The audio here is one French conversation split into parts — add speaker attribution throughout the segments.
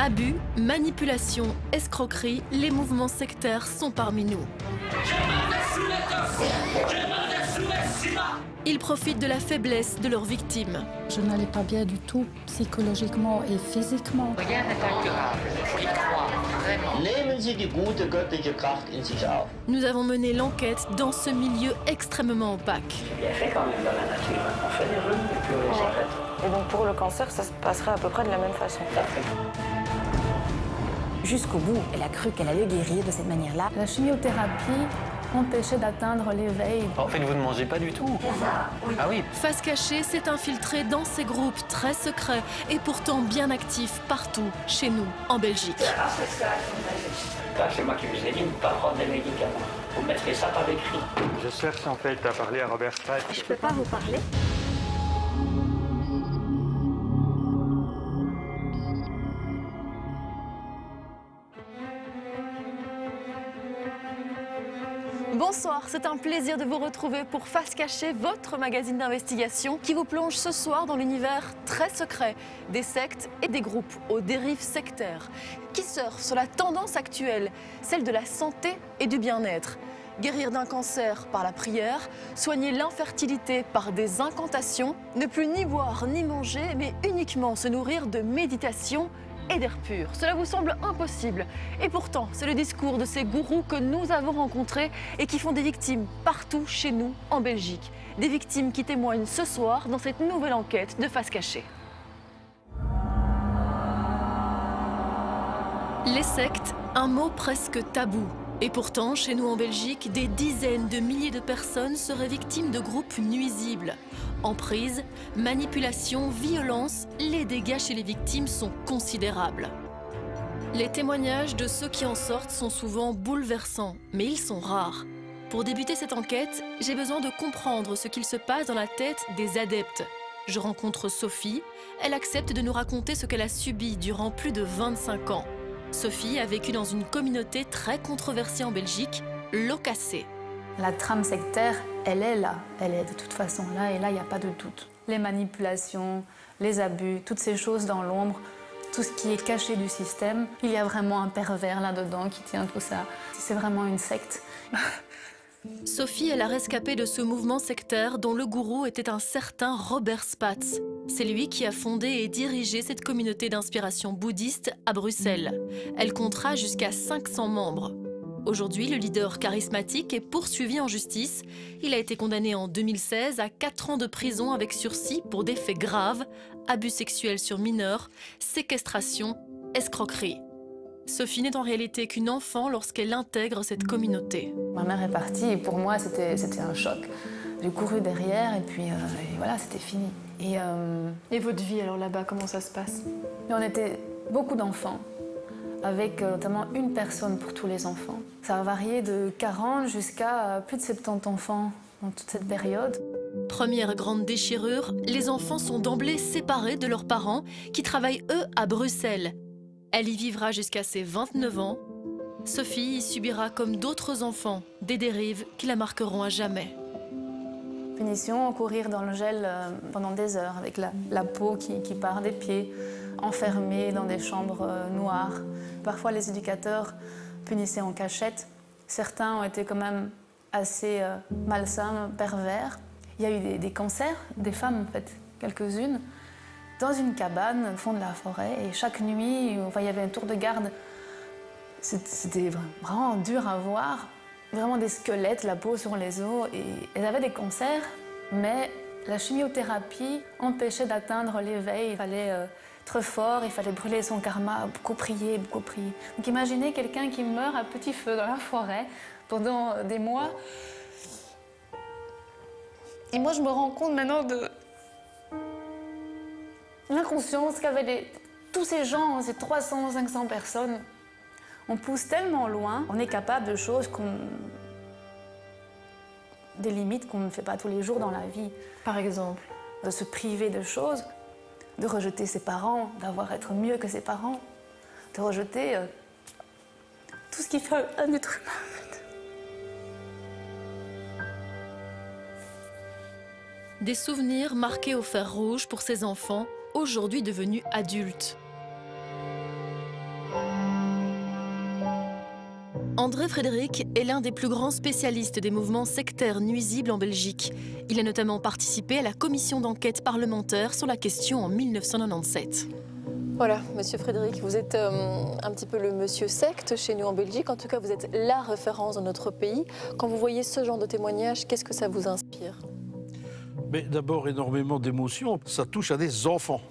Speaker 1: Abus, manipulation, escroquerie, les mouvements sectaires sont parmi nous. Ils profitent de la faiblesse de leurs victimes.
Speaker 2: Je n'allais pas bien du tout, psychologiquement et physiquement.
Speaker 3: Rien n'est incurable, j'y crois, vraiment.
Speaker 4: Nehmen Sie die gute göttliche Kraft in sich auf.
Speaker 1: Nous avons mené l'enquête dans ce milieu extrêmement opaque.
Speaker 5: bien fait quand même dans la nature. On fait des rues et puis on les éclate.
Speaker 6: Et donc pour le cancer, ça se passerait à peu près de la même façon.
Speaker 7: Jusqu'au bout, elle a cru qu'elle allait guérir de cette manière-là.
Speaker 2: La chimiothérapie empêchait d'atteindre l'éveil.
Speaker 8: En fait, vous ne mangez pas du tout. Ah oui.
Speaker 1: Face cachée s'est infiltré dans ces groupes très secrets et pourtant bien actifs partout chez nous en Belgique.
Speaker 5: Ah, c'est ça. C'est moi qui vous ai dit de ne pas prendre des médicaments. Vous mettrez ça par écrit.
Speaker 8: Je cherche en fait à parler à Robert Spatz.
Speaker 7: Je peux pas vous parler
Speaker 1: Bonsoir, c'est un plaisir de vous retrouver pour Face Cachée, votre magazine d'investigation qui vous plonge ce soir dans l'univers très secret des sectes et des groupes aux dérives sectaires qui surfent sur la tendance actuelle, celle de la santé et du bien-être. Guérir d'un cancer par la prière, soigner l'infertilité par des incantations, ne plus ni boire ni manger, mais uniquement se nourrir de méditation et d'air pur. Cela vous semble impossible. Et pourtant, c'est le discours de ces gourous que nous avons rencontrés et qui font des victimes partout chez nous en Belgique. Des victimes qui témoignent ce soir dans cette nouvelle enquête de Face Cachée. Les sectes, un mot presque tabou. Et pourtant, chez nous en Belgique, des dizaines de milliers de personnes seraient victimes de groupes nuisibles. Emprise, manipulation, violence, les dégâts chez les victimes sont considérables. Les témoignages de ceux qui en sortent sont souvent bouleversants, mais ils sont rares. Pour débuter cette enquête, j'ai besoin de comprendre ce qu'il se passe dans la tête des adeptes. Je rencontre Sophie, elle accepte de nous raconter ce qu'elle a subi durant plus de 25 ans. Sophie a vécu dans une communauté très controversée en Belgique, l'Ocassé.
Speaker 2: La trame sectaire, elle est là. Elle est de toute façon là et là, il n'y a pas de doute. Les manipulations, les abus, toutes ces choses dans l'ombre, tout ce qui est caché du système, il y a vraiment un pervers là-dedans qui tient tout ça. C'est vraiment une secte.
Speaker 1: Sophie est la rescapée de ce mouvement sectaire dont le gourou était un certain Robert Spatz. C'est lui qui a fondé et dirigé cette communauté d'inspiration bouddhiste à Bruxelles. Elle comptera jusqu'à 500 membres. Aujourd'hui, le leader charismatique est poursuivi en justice. Il a été condamné en 2016 à 4 ans de prison avec sursis pour des faits graves, abus sexuels sur mineurs, séquestration, escroquerie. Sophie n'est en réalité qu'une enfant lorsqu'elle intègre cette communauté.
Speaker 2: Ma mère est partie et pour moi, c'était c'était un choc. J'ai couru derrière et puis euh, et voilà, c'était fini. Et, euh,
Speaker 6: Et votre vie alors là-bas, comment ça se passe?
Speaker 2: Et on était beaucoup d'enfants, avec euh, notamment une personne pour tous les enfants. Ça a varié de 40 jusqu'à plus de 70 enfants dans toute cette période.
Speaker 1: Première grande déchirure, les enfants sont d'emblée séparés de leurs parents qui travaillent eux à Bruxelles. Elle y vivra jusqu'à ses 29 ans. Sophie y subira comme d'autres enfants des dérives qui la marqueront à jamais.
Speaker 2: Punition, courir dans le gel euh, pendant des heures avec la, peau qui, qui part des pieds, enfermée dans des chambres euh, noires. Parfois, les éducateurs punissaient en cachette. Certains ont été quand même assez euh, malsains, pervers. Il y a eu des, des cancers, des femmes en fait, quelques-unes, dans une cabane au fond de la forêt. Et chaque nuit, enfin, il y avait un tour de garde. C'était vraiment dur à voir. Vraiment des squelettes, la peau sur les os. Et elles avaient des cancers, mais la chimiothérapie empêchait d'atteindre l'éveil. Il fallait euh, être fort, il fallait brûler son karma, beaucoup prier, beaucoup prier. Donc imaginez quelqu'un qui meurt à petit feu dans la forêt pendant des mois. Et moi, je me rends compte maintenant de l'inconscience qu'avaient les- tous ces gens, ces 300, 500 personnes. On pousse tellement loin, on est capable de choses qu'on. des limites qu'on ne fait pas tous les jours dans la vie.
Speaker 6: Par exemple
Speaker 2: De se priver de choses, de rejeter ses parents, d'avoir être mieux que ses parents, de rejeter euh, tout ce qui fait un être humain.
Speaker 1: Des souvenirs marqués au fer rouge pour ces enfants, aujourd'hui devenus adultes. André Frédéric est l'un des plus grands spécialistes des mouvements sectaires nuisibles en Belgique. Il a notamment participé à la commission d'enquête parlementaire sur la question en 1997. Voilà, monsieur Frédéric, vous êtes euh, un petit peu le monsieur secte chez nous en Belgique. En tout cas, vous êtes la référence dans notre pays. Quand vous voyez ce genre de témoignage, qu'est-ce que ça vous inspire?
Speaker 9: Mais d'abord, énormément d'émotions. Ça touche à des enfants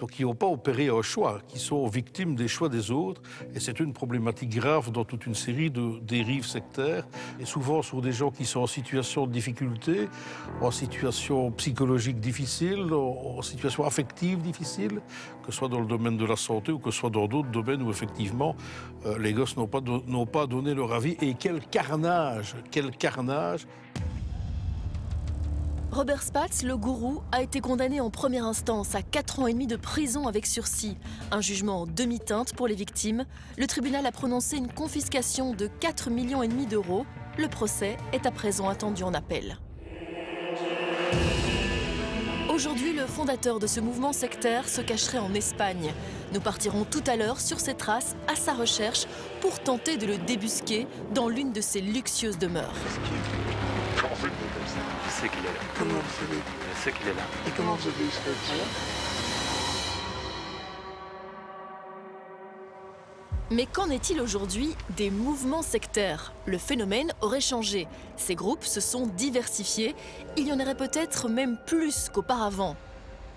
Speaker 9: donc qui n'ont pas opéré un choix, qui sont victimes des choix des autres. Et c'est une problématique grave dans toute une série de dérives sectaires, et souvent sur des gens qui sont en situation de difficulté, en situation psychologique difficile, en situation affective difficile, que ce soit dans le domaine de la santé ou que ce soit dans d'autres domaines où effectivement euh, les gosses n'ont pas, pas donné leur avis. Et quel carnage, quel carnage
Speaker 1: Robert Spatz, le gourou, a été condamné en première instance à 4 ans et demi de prison avec sursis. Un jugement en demi-teinte pour les victimes. Le tribunal a prononcé une confiscation de 4 millions d'euros. Le procès est à présent attendu en appel. Aujourd'hui, le fondateur de ce mouvement sectaire se cacherait en Espagne. Nous partirons tout à l'heure sur ses traces, à sa recherche, pour tenter de le débusquer dans l'une de ses luxueuses demeures.
Speaker 8: Je sais qu'il est là.
Speaker 3: Comment vous savez
Speaker 8: Je sais qu'il est là.
Speaker 3: Et comment vous avez eu ce résultat
Speaker 1: Mais qu'en est-il aujourd'hui des mouvements sectaires? Le phénomène aurait changé. Ces groupes se sont diversifiés. Il y en aurait peut-être même plus qu'auparavant.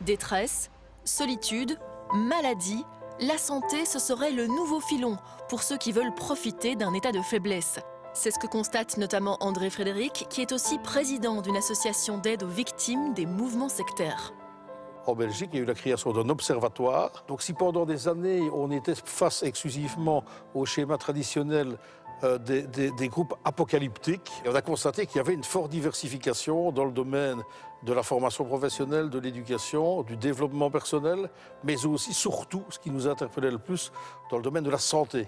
Speaker 1: Détresse, solitude, maladie, la santé, ce serait le nouveau filon pour ceux qui veulent profiter d'un état de faiblesse. C'est ce que constate notamment André Frédéric, qui est aussi président d'une association d'aide aux victimes des mouvements sectaires.
Speaker 9: En Belgique, il y a eu la création d'un observatoire. Donc si pendant des années, on était face exclusivement au schéma traditionnel euh, des, groupes apocalyptiques, on a constaté qu'il y avait une forte diversification dans le domaine de la formation professionnelle, de l'éducation, du développement personnel, mais aussi, surtout, ce qui nous interpellait le plus, dans le domaine de la santé.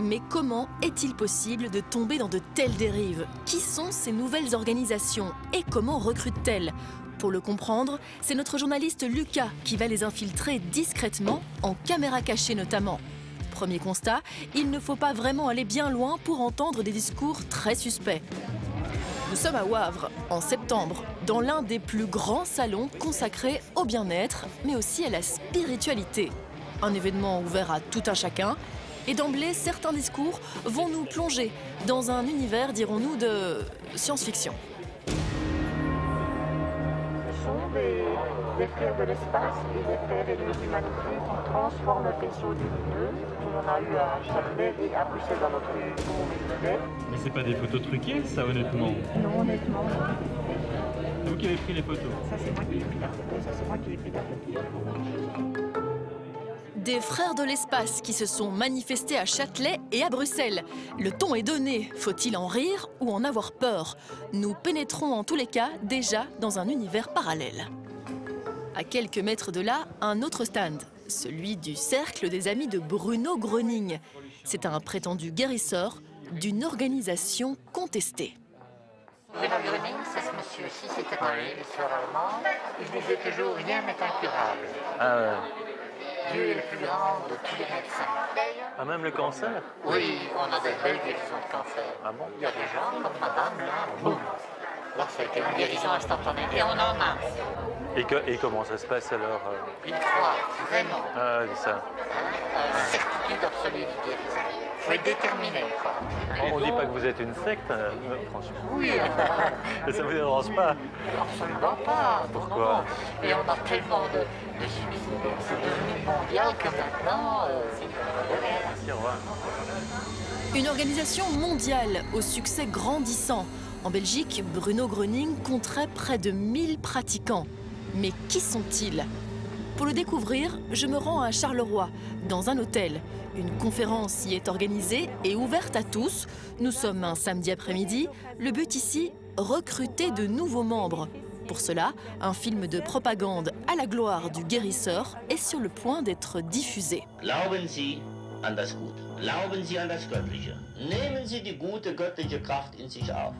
Speaker 1: Mais comment est-il possible de tomber dans de telles dérives? Qui sont ces nouvelles organisations et comment recrutent-elles? Pour le comprendre, c'est notre journaliste Lucas qui va les infiltrer discrètement, en caméra cachée notamment. Premier constat, il ne faut pas vraiment aller bien loin pour entendre des discours très suspects. Nous sommes à Wavre, en septembre, dans l'un des plus grands salons consacrés au bien-être, mais aussi à la spiritualité. Un événement ouvert à tout un chacun, et d'emblée, certains discours vont nous plonger dans un univers, dirons-nous, de science-fiction.
Speaker 5: Ce sont des, des frères de l'espace et des pères et de l'humanité qui transforment le vaisseau lumineux. On en a eu à Châtelet et à Bruxelles dans notre communauté.
Speaker 10: Mais c'est pas des photos truquées, ça, honnêtement.
Speaker 5: Non, honnêtement,
Speaker 10: C'est vous qui avez pris les photos.
Speaker 5: ça c'est moi qui ai pris la photo, ça c'est moi qui ai pris la photo.
Speaker 1: Des frères de l'espace qui se sont manifestés à Châtelet et à Bruxelles. Le ton est donné. Faut-il en rire ou en avoir peur? Nous pénétrons en tous les cas déjà dans un univers parallèle. À quelques mètres de là, un autre stand, celui du Cercle des Amis de Bruno Gröning. C'est un prétendu guérisseur d'une organisation contestée.
Speaker 5: Bruno Gröning, c'est ce monsieur-ci, c'était un guérisseur allemand. Il disait toujours rien n'est incurable.
Speaker 8: Ah, ouais.
Speaker 5: Dieu est le plus grand de tous les médecins.
Speaker 8: Ah, même le cancer?
Speaker 5: Oui, on a des belles guérisons de cancer.
Speaker 8: Ah bon?
Speaker 5: Il y a des gens comme madame, là, boum. Là, ça a été une guérison instantanée. Et on en a.
Speaker 8: et, que- et comment ça se passe alors euh?
Speaker 5: Il croit vraiment.
Speaker 8: Ah, c'est ça.
Speaker 5: Hein, euh, certitude absolue de guérison. Il faut être déterminé, quoi.
Speaker 8: On dit pas que vous êtes une secte, euh, franchement.
Speaker 5: Oui,
Speaker 8: Mais ça vous dérange pas
Speaker 5: absolument pas.
Speaker 8: Pourquoi
Speaker 5: Non, non. Et on a tellement de, de succès. C'est devenu mondial que maintenant, euh,
Speaker 8: Merci, au revoir.
Speaker 1: Une organisation mondiale au succès grandissant. En Belgique, Bruno Gröning compterait près de 1000 pratiquants. Mais qui sont-ils? Pour le découvrir, je me rends à Charleroi, dans un hôtel. Une conférence y est organisée et ouverte à tous. Nous sommes un samedi après-midi. Le but ici, recruter de nouveaux membres. Pour cela, un film de propagande à la gloire du guérisseur est sur le point d'être diffusé.
Speaker 4: An das Gute. Glauben Sie an das Göttliche. Nehmen Sie die gute göttliche Kraft in sich auf.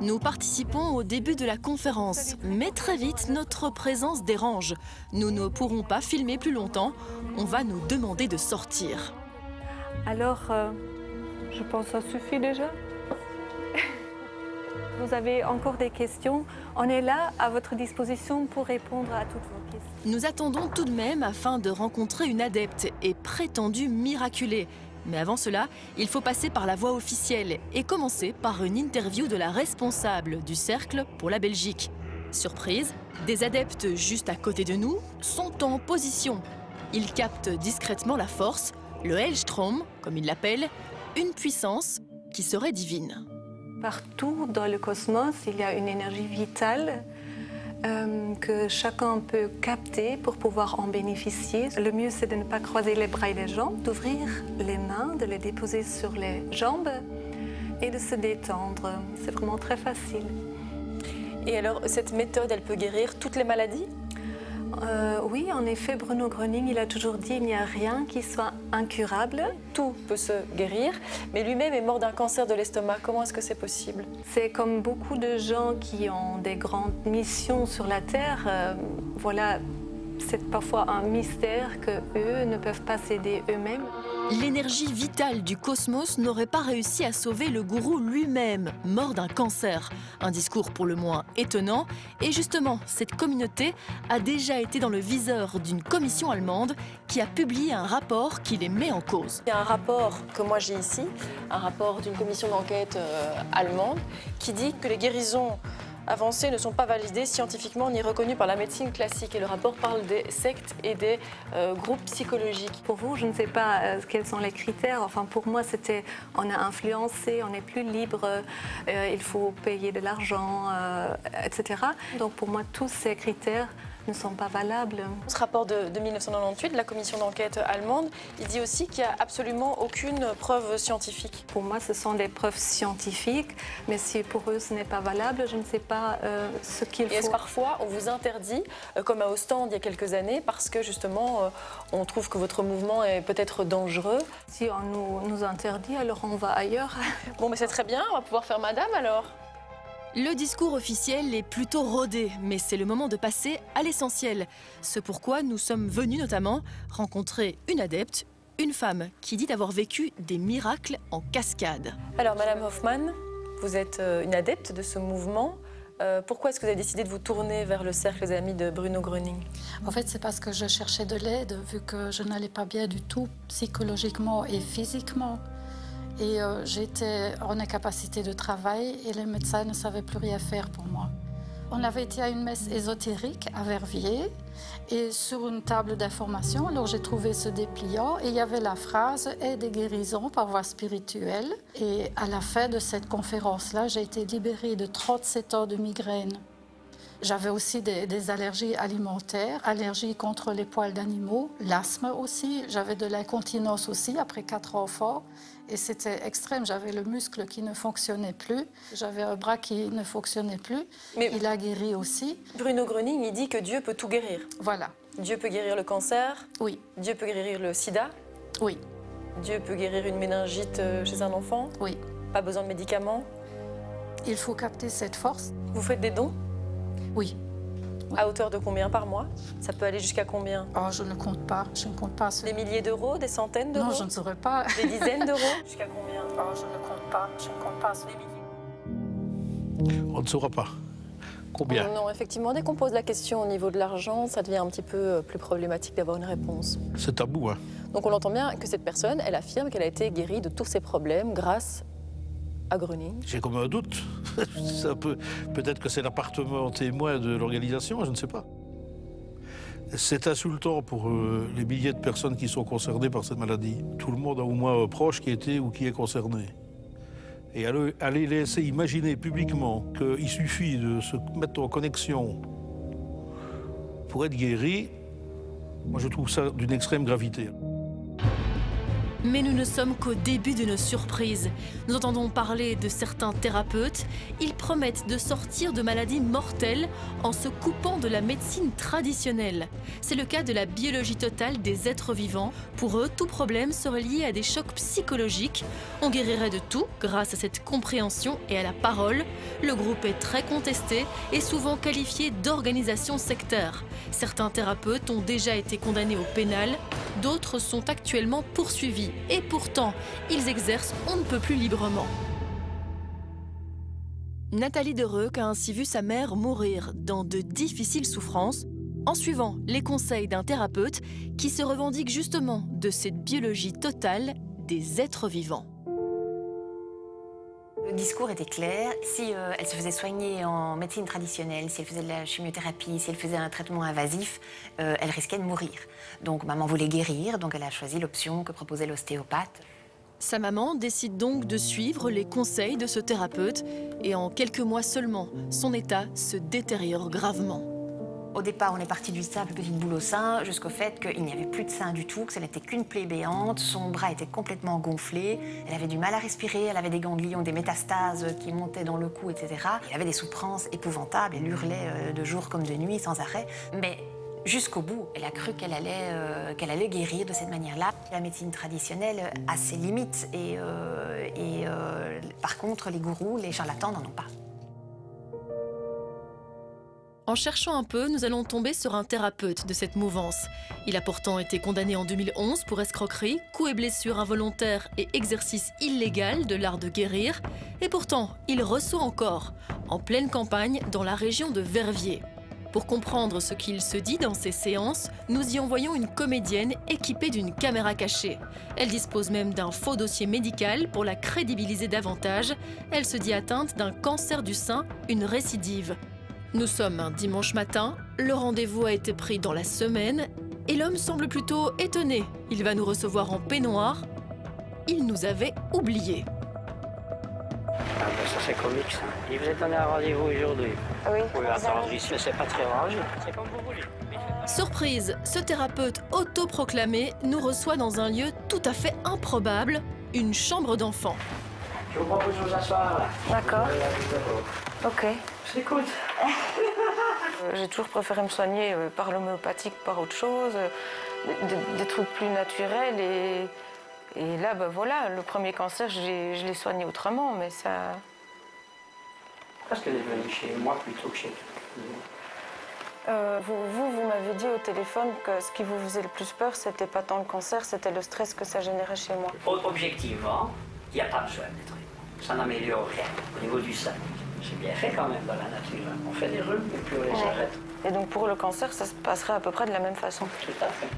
Speaker 1: Nous participons au début de la conférence, mais très vite notre présence dérange. Nous ne pourrons pas filmer plus longtemps, on va nous demander de sortir.
Speaker 11: Alors, euh, je pense que ça suffit déjà. Vous avez encore des questions? On est là à votre disposition pour répondre à toutes vos questions.
Speaker 1: Nous attendons tout de même afin de rencontrer une adepte et prétendue miraculée. Mais avant cela, il faut passer par la voie officielle et commencer par une interview de la responsable du cercle pour la Belgique. Surprise, des adeptes juste à côté de nous sont en position. Ils captent discrètement la force, le Hellstrom, comme ils l'appellent, une puissance qui serait divine.
Speaker 11: Partout dans le cosmos, il y a une énergie vitale euh, que chacun peut capter pour pouvoir en bénéficier. Le mieux, c'est de ne pas croiser les bras et les jambes, d'ouvrir les mains, de les déposer sur les jambes et de se détendre. C'est vraiment très facile.
Speaker 6: Et alors, cette méthode, elle peut guérir toutes les maladies?
Speaker 11: Euh, oui, en effet, Bruno Gröning, il a toujours dit il n'y a rien qui soit incurable.
Speaker 6: Tout peut se guérir, mais lui-même est mort d'un cancer de l'estomac. Comment est-ce que c'est possible?
Speaker 11: C'est comme beaucoup de gens qui ont des grandes missions sur la Terre. euh, voilà, c'est parfois un mystère que eux ne peuvent pas s'aider eux-mêmes.
Speaker 1: L'énergie vitale du cosmos n'aurait pas réussi à sauver le gourou lui-même, mort d'un cancer. Un discours pour le moins étonnant. Et justement, cette communauté a déjà été dans le viseur d'une commission allemande qui a publié un rapport qui les met en cause.
Speaker 6: Il y a un rapport que moi j'ai ici, un rapport d'une commission d'enquête euh, allemande, qui dit que les guérisons avancées ne sont pas validées scientifiquement ni reconnues par la médecine classique. Et le rapport parle des sectes et des euh, groupes psychologiques.
Speaker 11: Pour vous, je ne sais pas euh, quels sont les critères. Enfin, pour moi, c'était on a influencé, on est plus libre, euh, il faut payer de l'argent, etc. Donc pour moi, tous ces critères ne sont pas valables.
Speaker 6: Ce rapport de, de 1998 de la commission d'enquête allemande, il dit aussi qu'il n'y a absolument aucune preuve scientifique.
Speaker 11: Pour moi, ce sont des preuves scientifiques, mais si pour eux ce n'est pas valable, je ne sais pas euh, ce qu'il
Speaker 6: Et est-ce
Speaker 11: faut.
Speaker 6: parfois on vous interdit, euh, comme à Ostende il y a quelques années, parce que justement euh, on trouve que votre mouvement est peut-être dangereux?
Speaker 11: Si on nous, nous interdit, alors on va ailleurs.
Speaker 6: Bon, mais c'est très bien, on va pouvoir faire madame alors.
Speaker 1: Le discours officiel est plutôt rodé, mais c'est le moment de passer à l'essentiel. Ce pourquoi nous sommes venus notamment rencontrer une adepte, une femme qui dit avoir vécu des miracles en cascade.
Speaker 6: Alors, Madame Hoffman, vous êtes euh, une adepte de ce mouvement. Euh, pourquoi est-ce que vous avez décidé de vous tourner vers le cercle des amis de Bruno Gröning?
Speaker 12: En fait, c'est parce que je cherchais de l'aide, vu que je n'allais pas bien du tout, psychologiquement et physiquement. Et euh, j'étais en incapacité de travail et les médecins ne savaient plus rien faire pour moi. On avait été à une messe ésotérique à Verviers et sur une table d'information, alors j'ai trouvé ce dépliant et il y avait la phrase Aide et guérison par voie spirituelle. Et à la fin de cette conférence-là, j'ai été libérée de 37 ans de migraine. J'avais aussi des, des allergies alimentaires, allergies contre les poils d'animaux, l'asthme aussi. J'avais de l'incontinence aussi après quatre enfants. Et c'était extrême. J'avais le muscle qui ne fonctionnait plus. J'avais un bras qui ne fonctionnait plus.
Speaker 6: Mais-
Speaker 12: Il a guéri aussi.
Speaker 6: Bruno Gröning, il dit que Dieu peut tout guérir.
Speaker 12: Voilà.
Speaker 6: Dieu peut guérir le cancer,
Speaker 12: Oui,
Speaker 6: Dieu peut guérir le sida,
Speaker 12: oui,
Speaker 6: Dieu peut guérir une méningite euh, chez un enfant,
Speaker 12: oui.
Speaker 6: pas besoin de médicaments.
Speaker 12: Il faut capter cette force.
Speaker 6: Vous faites des dons?
Speaker 12: Oui.
Speaker 6: À hauteur de combien par mois? Ça peut aller jusqu'à combien?
Speaker 12: Oh, je ne compte pas. Je ne compte pas. ce-
Speaker 6: Des milliers d'euros, des centaines d'euros?
Speaker 12: Non, je ne saurais pas.
Speaker 6: Des dizaines d'euros? Jusqu'à combien?
Speaker 12: Oh, je ne compte pas. Je ne compte pas. ce-
Speaker 9: On ne saura pas. Combien?
Speaker 6: Non, effectivement, dès qu'on pose la question au niveau de l'argent, ça devient un petit peu euh, plus problématique d'avoir une réponse.
Speaker 9: C'est tabou, hein.
Speaker 6: Donc on entend bien que cette personne, elle affirme qu'elle a été guérie de tous ses problèmes grâce à.
Speaker 9: J'ai comme un doute. Ça peut- Peut-être que c'est l'appartement témoin de l'organisation, je ne sais pas. C'est insultant pour euh, les milliers de personnes qui sont concernées par cette maladie. Tout le monde a au moins un proche qui était ou qui est concerné. Et aller laisser imaginer publiquement qu'il suffit de se mettre en connexion pour être guéri, moi je trouve ça d'une extrême gravité.
Speaker 1: Mais nous ne sommes qu'au début de nos surprises. Nous entendons parler de certains thérapeutes. Ils promettent de sortir de maladies mortelles en se coupant de la médecine traditionnelle. C'est le cas de la biologie totale des êtres vivants. Pour eux, tout problème serait lié à des chocs psychologiques. On guérirait de tout grâce à cette compréhension et à la parole. Le groupe est très contesté et souvent qualifié d'organisation sectaire. Certains thérapeutes ont déjà été condamnés au pénal. d'autres sont actuellement poursuivis. Et pourtant, ils exercent on ne peut plus librement. Nathalie Dereuc a ainsi vu sa mère mourir dans de difficiles souffrances en suivant les conseils d'un thérapeute qui se revendique justement de cette biologie totale des êtres vivants.
Speaker 7: Le discours était clair. Si euh, elle se faisait soigner en médecine traditionnelle, si elle faisait de la chimiothérapie, si elle faisait un traitement invasif, euh, elle risquait de mourir. Donc maman voulait guérir, donc elle a choisi l'option que proposait l'ostéopathe.
Speaker 1: Sa maman décide donc de suivre les conseils de ce thérapeute et en quelques mois seulement, son état se détériore gravement.
Speaker 7: Au départ, on est parti du simple petite boule au sein jusqu'au fait qu'il n'y avait plus de sein du tout, que ce n'était qu'une plaie béante, son bras était complètement gonflé, elle avait du mal à respirer, elle avait des ganglions, des métastases qui montaient dans le cou, etc. Elle avait des souffrances épouvantables, elle hurlait euh, de jour comme de nuit sans arrêt. Mais jusqu'au bout, elle a cru qu'elle allait, euh, guérir de cette manière-là. La médecine traditionnelle a ses limites et, euh, et par contre, les gourous, les charlatans n'en ont pas.
Speaker 1: En cherchant un peu, nous allons tomber sur un thérapeute de cette mouvance. Il a pourtant été condamné en 2011 pour escroquerie, coups et blessures involontaires et exercice illégal de l'art de guérir. Et pourtant, il reçoit encore, en pleine campagne, dans la région de Verviers. Pour comprendre ce qu'il se dit dans ces séances, nous y envoyons une comédienne équipée d'une caméra cachée. Elle dispose même d'un faux dossier médical pour la crédibiliser davantage. Elle se dit atteinte d'un cancer du sein, une récidive. Nous sommes un dimanche matin, le rendez-vous a été pris dans la semaine et l'homme semble plutôt étonné. Il va nous recevoir en peignoir. Il nous avait oubliés.
Speaker 13: Ah ben ça c'est comique ça. Il vous est donné un rendez-vous aujourd'hui.
Speaker 7: Oui.
Speaker 13: Vous pouvez attendre ici, mais c'est pas très rangé. C'est comme vous voulez.
Speaker 1: Surprise, ce thérapeute autoproclamé nous reçoit dans un lieu tout à fait improbable, une chambre d'enfant.
Speaker 13: Je vous propose de vous asseoir là.
Speaker 6: D'accord. Ok.
Speaker 13: J'écoute.
Speaker 6: Euh, J'ai toujours préféré me soigner euh, par l'homéopathique, par autre chose, euh, des, des trucs plus naturels. Et, et là, ben voilà, le premier cancer, je l'ai je l'ai soigné autrement, mais ça.
Speaker 13: Parce qu'elle est venue chez moi plutôt que chez
Speaker 6: Euh, vous, vous, vous m'avez dit au téléphone que ce qui vous faisait le plus peur, c'était pas tant le cancer, c'était le stress que ça générait chez moi.
Speaker 13: Objectivement, il n'y a pas besoin d'être. Ça n'améliore rien au niveau du sein. C'est bien fait quand même dans la nature. hein. On fait des rhumes et puis on les
Speaker 6: Ouais.
Speaker 13: arrête.
Speaker 6: Et donc pour le cancer, ça se passerait à peu près de la même façon.
Speaker 13: Tout à fait.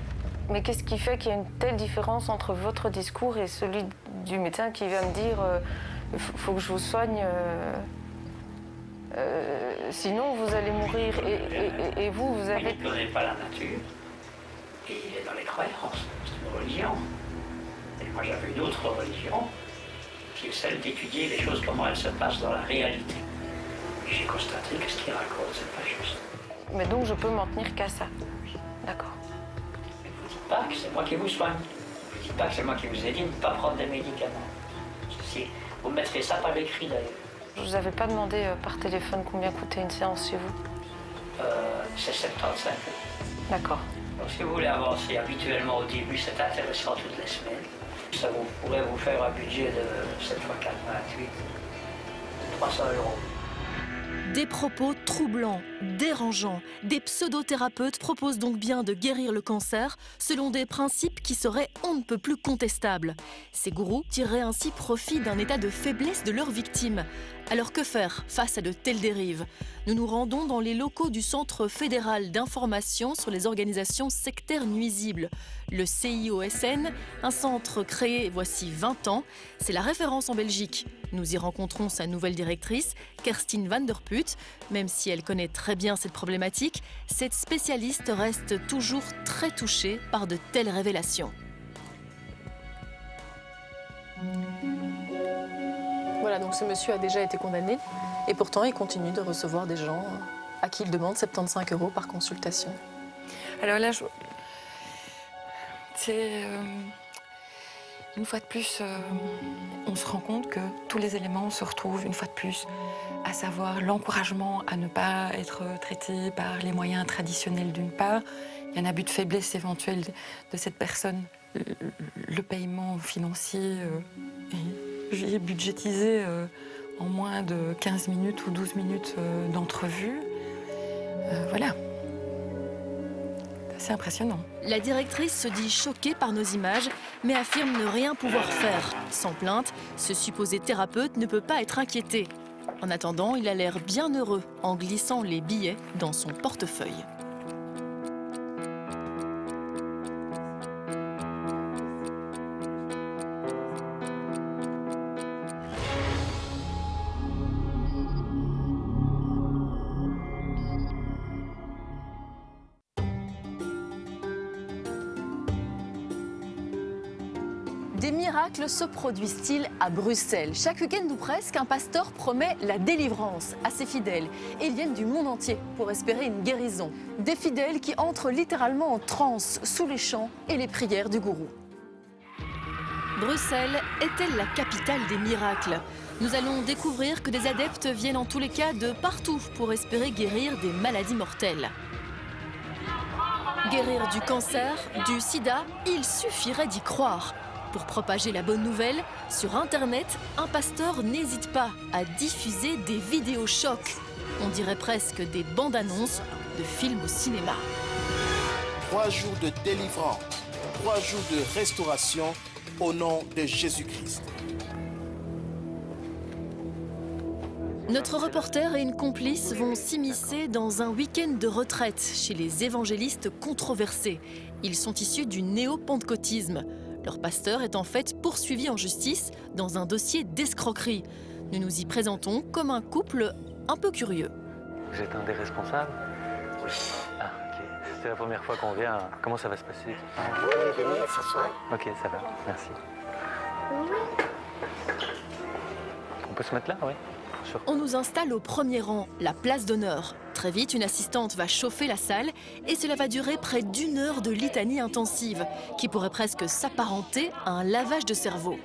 Speaker 6: Mais qu'est-ce qui fait qu'il y a une telle différence entre votre discours et celui du médecin qui va me dire euh, il faut, faut que je vous soigne, euh, euh, sinon vous allez mourir et, et- et- et vous, vous
Speaker 13: Il
Speaker 6: avez...
Speaker 13: ne connaît pas la nature. Et il est dans les croyances. C'est une religion. Et moi j'avais une autre religion, celle d'étudier les choses, comment elles se passent dans la réalité. J'ai constaté que ce qu'il raconte, c'est pas juste.
Speaker 6: Mais donc je peux m'en tenir qu'à ça. D'accord.
Speaker 13: Ne dis pas que c'est moi qui vous soigne. Ne dis pas que c'est moi qui vous ai dit de ne pas prendre des médicaments. Si vous mettrez ça par écrit d'ailleurs.
Speaker 6: Je vous avais pas demandé euh, par téléphone combien coûtait une séance chez vous.
Speaker 13: Euh, c'est 75 euros.
Speaker 6: D'accord.
Speaker 13: Donc si vous voulez avancer habituellement au début, c'est intéressant toutes les semaines. Ça vous pourrait vous faire un budget de 7 x 4, 28, 300 euros.
Speaker 1: Des propos troublants, dérangeants. Des pseudothérapeutes proposent donc bien de guérir le cancer selon des principes qui seraient on ne peut plus contestables. Ces gourous tireraient ainsi profit d'un état de faiblesse de leurs victimes. Alors que faire face à de telles dérives? Nous nous rendons dans les locaux du Centre fédéral d'information sur les organisations sectaires nuisibles, le CIOSN, un centre créé voici 20 ans. C'est la référence en Belgique. Nous y rencontrons sa nouvelle directrice, Kerstin van der Put. Même si elle connaît très bien cette problématique, cette spécialiste reste toujours très touchée par de telles révélations.
Speaker 14: Voilà, donc ce monsieur a déjà été condamné et pourtant il continue de recevoir des gens à qui il demande 75 euros par consultation.
Speaker 11: Alors là, je- c'est euh, une fois de plus, euh, on se rend compte que tous les éléments se retrouvent une fois de plus, à savoir l'encouragement à ne pas être traité par les moyens traditionnels d'une part, il y a un abus de faiblesse éventuel de cette personne, le, paiement financier euh, est- budgétisé euh, en moins de 15 minutes ou 12 minutes d'entrevue. Voilà.
Speaker 15: C'est impressionnant.
Speaker 1: La directrice se dit choquée par nos images, mais affirme ne rien pouvoir faire. Sans plainte, ce supposé thérapeute ne peut pas être inquiété. En attendant, il a l'air bien heureux en glissant les billets dans son portefeuille. Se produisent-ils à Bruxelles Chaque week-end ou presque, un pasteur promet la délivrance à ses fidèles. Ils viennent du monde entier pour espérer une guérison. Des fidèles qui entrent littéralement en transe sous les chants et les prières du gourou. Bruxelles est-elle la capitale des miracles Nous allons découvrir que des adeptes viennent en tous les cas de partout pour espérer guérir des maladies mortelles. Guérir du cancer, du sida, il suffirait d'y croire. Pour propager la bonne nouvelle, sur Internet, un pasteur n'hésite pas à diffuser des vidéos chocs. On dirait presque des bandes annonces de films au cinéma.
Speaker 16: Trois jours de délivrance, trois jours de restauration au nom de Jésus-Christ.
Speaker 1: Notre reporter et une complice vont s'immiscer dans un week-end de retraite chez les évangélistes controversés. Ils sont issus du néo-pentecôtisme. Leur pasteur est en fait poursuivi en justice dans un dossier d'escroquerie. Nous nous y présentons comme un couple un peu curieux.
Speaker 8: Vous êtes un des responsables Oui. Ah, ok. C'est la première fois qu'on vient. Comment ça va se passer Ok, ça va. Merci. On peut se mettre là, oui.
Speaker 1: On nous installe au premier rang, la place d'honneur. Très vite, une assistante va chauffer la salle et cela va durer près d'une heure de litanie intensive, qui pourrait presque s'apparenter à un lavage de cerveau.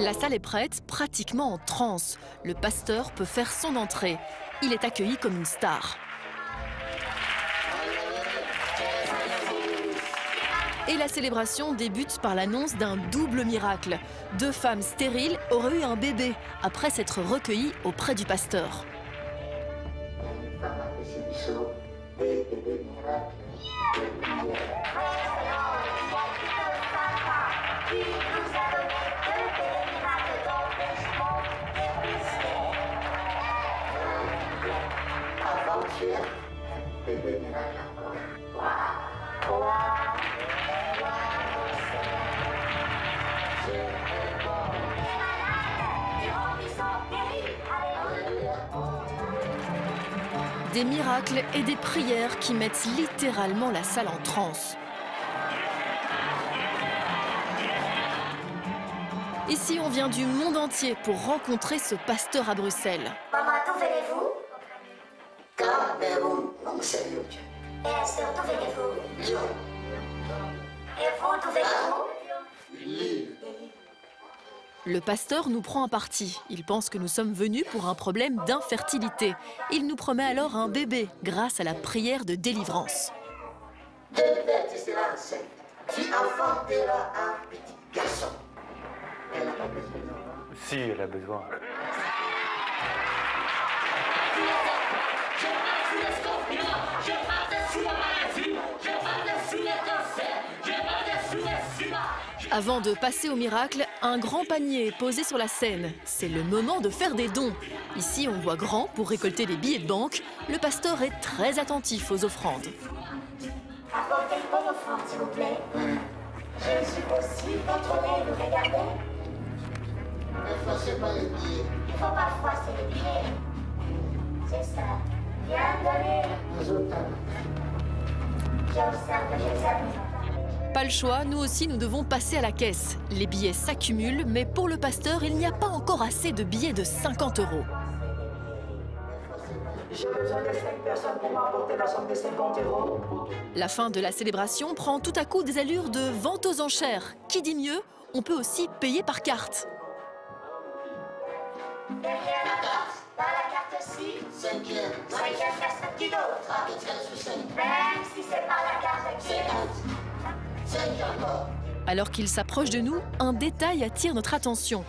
Speaker 1: La salle est prête, pratiquement en transe. Le pasteur peut faire son entrée. Il est accueilli comme une star. Et la célébration débute par l'annonce d'un double miracle. Deux femmes stériles auraient eu un bébé après s'être recueillies auprès du pasteur. Des miracles et des prières qui mettent littéralement la salle en transe. Ici, on vient du monde entier pour rencontrer ce pasteur à Bruxelles.
Speaker 17: Maman, d'où venez-vous? Cameroun. Et d'où venez-vous?
Speaker 18: Lyon.
Speaker 17: Et vous, d'où venez-vous?
Speaker 18: Lille.
Speaker 1: Le pasteur nous prend un parti. Il pense que nous sommes venus pour un problème d'infertilité. Il nous promet alors un bébé grâce à la prière de délivrance.
Speaker 17: Elle n'a pas besoin.
Speaker 8: Si, elle a besoin.
Speaker 1: Avant de passer au miracle, un grand panier est posé sur la scène. C'est le moment de faire des dons. Ici, on voit grand pour récolter des billets de banque. Le pasteur est très attentif aux offrandes.
Speaker 17: Apportez une bonne offrande, s'il vous plaît. Je suis aussi votre nez, vous regardez
Speaker 18: Ne froissez pas les billets.
Speaker 17: Il ne faut pas froisser les billets. C'est ça. Viens donner. J'observe, j'examine.
Speaker 1: Pas le choix, nous aussi nous devons passer à la caisse. Les billets s'accumulent, mais pour le pasteur, il n'y a pas encore assez de billets de 50 euros.
Speaker 18: J'ai besoin de 5 personnes pour m'apporter la somme de 50 euros.
Speaker 1: La fin de la célébration prend tout à coup des allures de vente aux enchères. Qui dit mieux On peut aussi payer par carte.
Speaker 5: Même si c'est pas la carte.
Speaker 1: Alors qu'il s'approche de nous, un détail attire notre attention.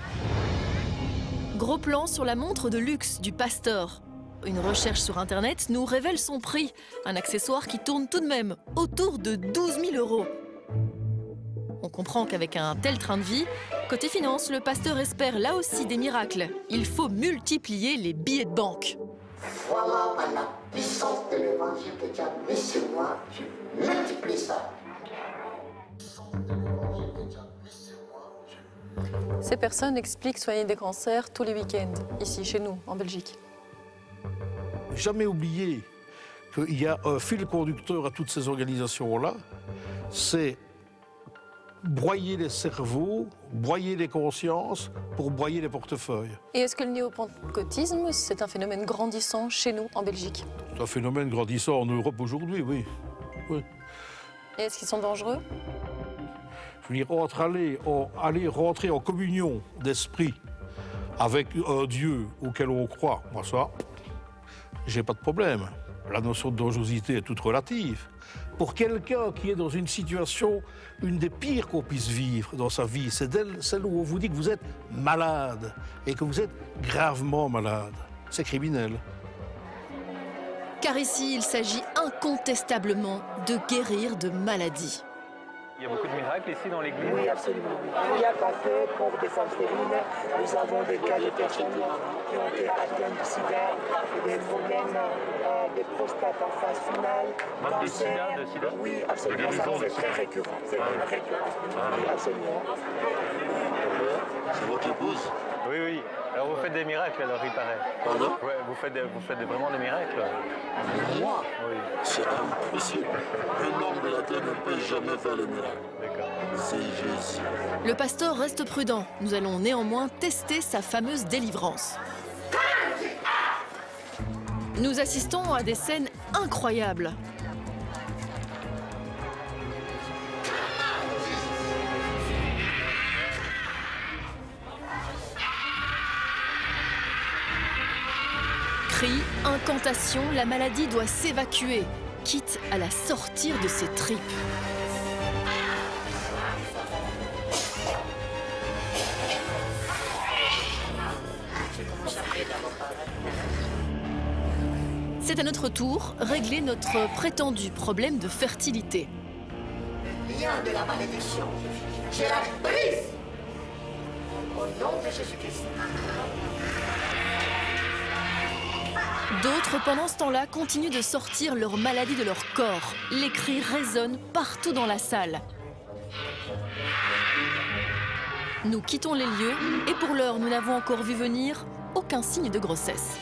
Speaker 1: Gros plan sur la montre de luxe du Pasteur. Une recherche sur Internet nous révèle son prix, un accessoire qui tourne tout de même autour de 12 000 euros. On comprend qu'avec un tel train de vie, côté finance, le Pasteur espère là aussi des miracles. Il faut multiplier les billets de banque.
Speaker 17: Voilà la puissance de l'évangile que tu as mis sur moi, je multiplie ça.
Speaker 6: Ces personnes expliquent soigner des cancers tous les week-ends, ici, chez nous, en Belgique.
Speaker 9: Jamais oublier qu'il y a un fil conducteur à toutes ces organisations-là, c'est broyer les cerveaux, broyer les consciences pour broyer les portefeuilles.
Speaker 6: Et est-ce que le néopentecôtisme, c'est un phénomène grandissant chez nous, en Belgique?
Speaker 9: C'est un phénomène grandissant en Europe aujourd'hui, oui. oui.
Speaker 6: Et est-ce qu'ils sont dangereux?
Speaker 9: Je veux dire, entre aller, aller rentrer en communion d'esprit avec un Dieu auquel on croit, moi ça, j'ai pas de problème. La notion de dangerosité est toute relative. Pour quelqu'un qui est dans une situation, une des pires qu'on puisse vivre dans sa vie, c'est celle où on vous dit que vous êtes malade et que vous êtes gravement malade. C'est criminel.
Speaker 1: Car ici, il s'agit incontestablement de guérir de maladies.
Speaker 8: Il y a beaucoup de miracles ici dans l'église
Speaker 19: Oui, absolument. Il n'y a pas que pour des femmes stériles. Nous avons des cas de personnes qui ont été atteintes du sida, des problèmes euh, de prostate en phase finale.
Speaker 8: Même
Speaker 19: cancer.
Speaker 8: sida, de sida
Speaker 19: Oui, absolument. C'est très récurrent. C'est récurrent. Oui, absolument.
Speaker 8: C'est votre épouse? Oui, oui. Alors vous faites des miracles alors, il paraît.
Speaker 16: Pardon
Speaker 8: Ouais, vous faites, des- vous faites des- vraiment des miracles
Speaker 16: Moi
Speaker 8: Oui.
Speaker 16: C'est impossible. Un homme de la terre ne peut jamais faire le miracle. C'est Jésus.
Speaker 1: Le pasteur reste prudent. Nous allons néanmoins tester sa fameuse délivrance. Nous assistons à des scènes incroyables. Cris, incantations, la maladie doit s'évacuer, quitte à la sortir de ses tripes. C'est à notre tour régler notre prétendu problème de fertilité.
Speaker 17: Viens de la malédiction. Je la brise. Au nom de Jésus-Christ.
Speaker 1: D'autres, pendant ce temps-là, continuent de sortir leur maladie de leur corps. Les cris résonnent partout dans la salle. Nous quittons les lieux et pour l'heure, nous n'avons encore vu venir aucun signe de grossesse.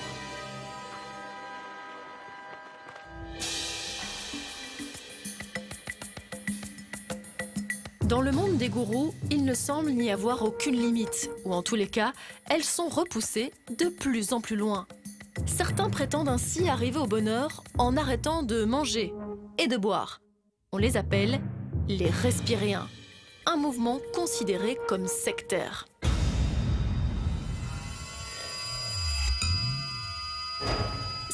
Speaker 1: Dans le monde des gourous, il ne semble n'y avoir aucune limite, ou en tous les cas, elles sont repoussées de plus en plus loin. Certains prétendent ainsi arriver au bonheur en arrêtant de manger et de boire. On les appelle les respiréens, un mouvement considéré comme sectaire.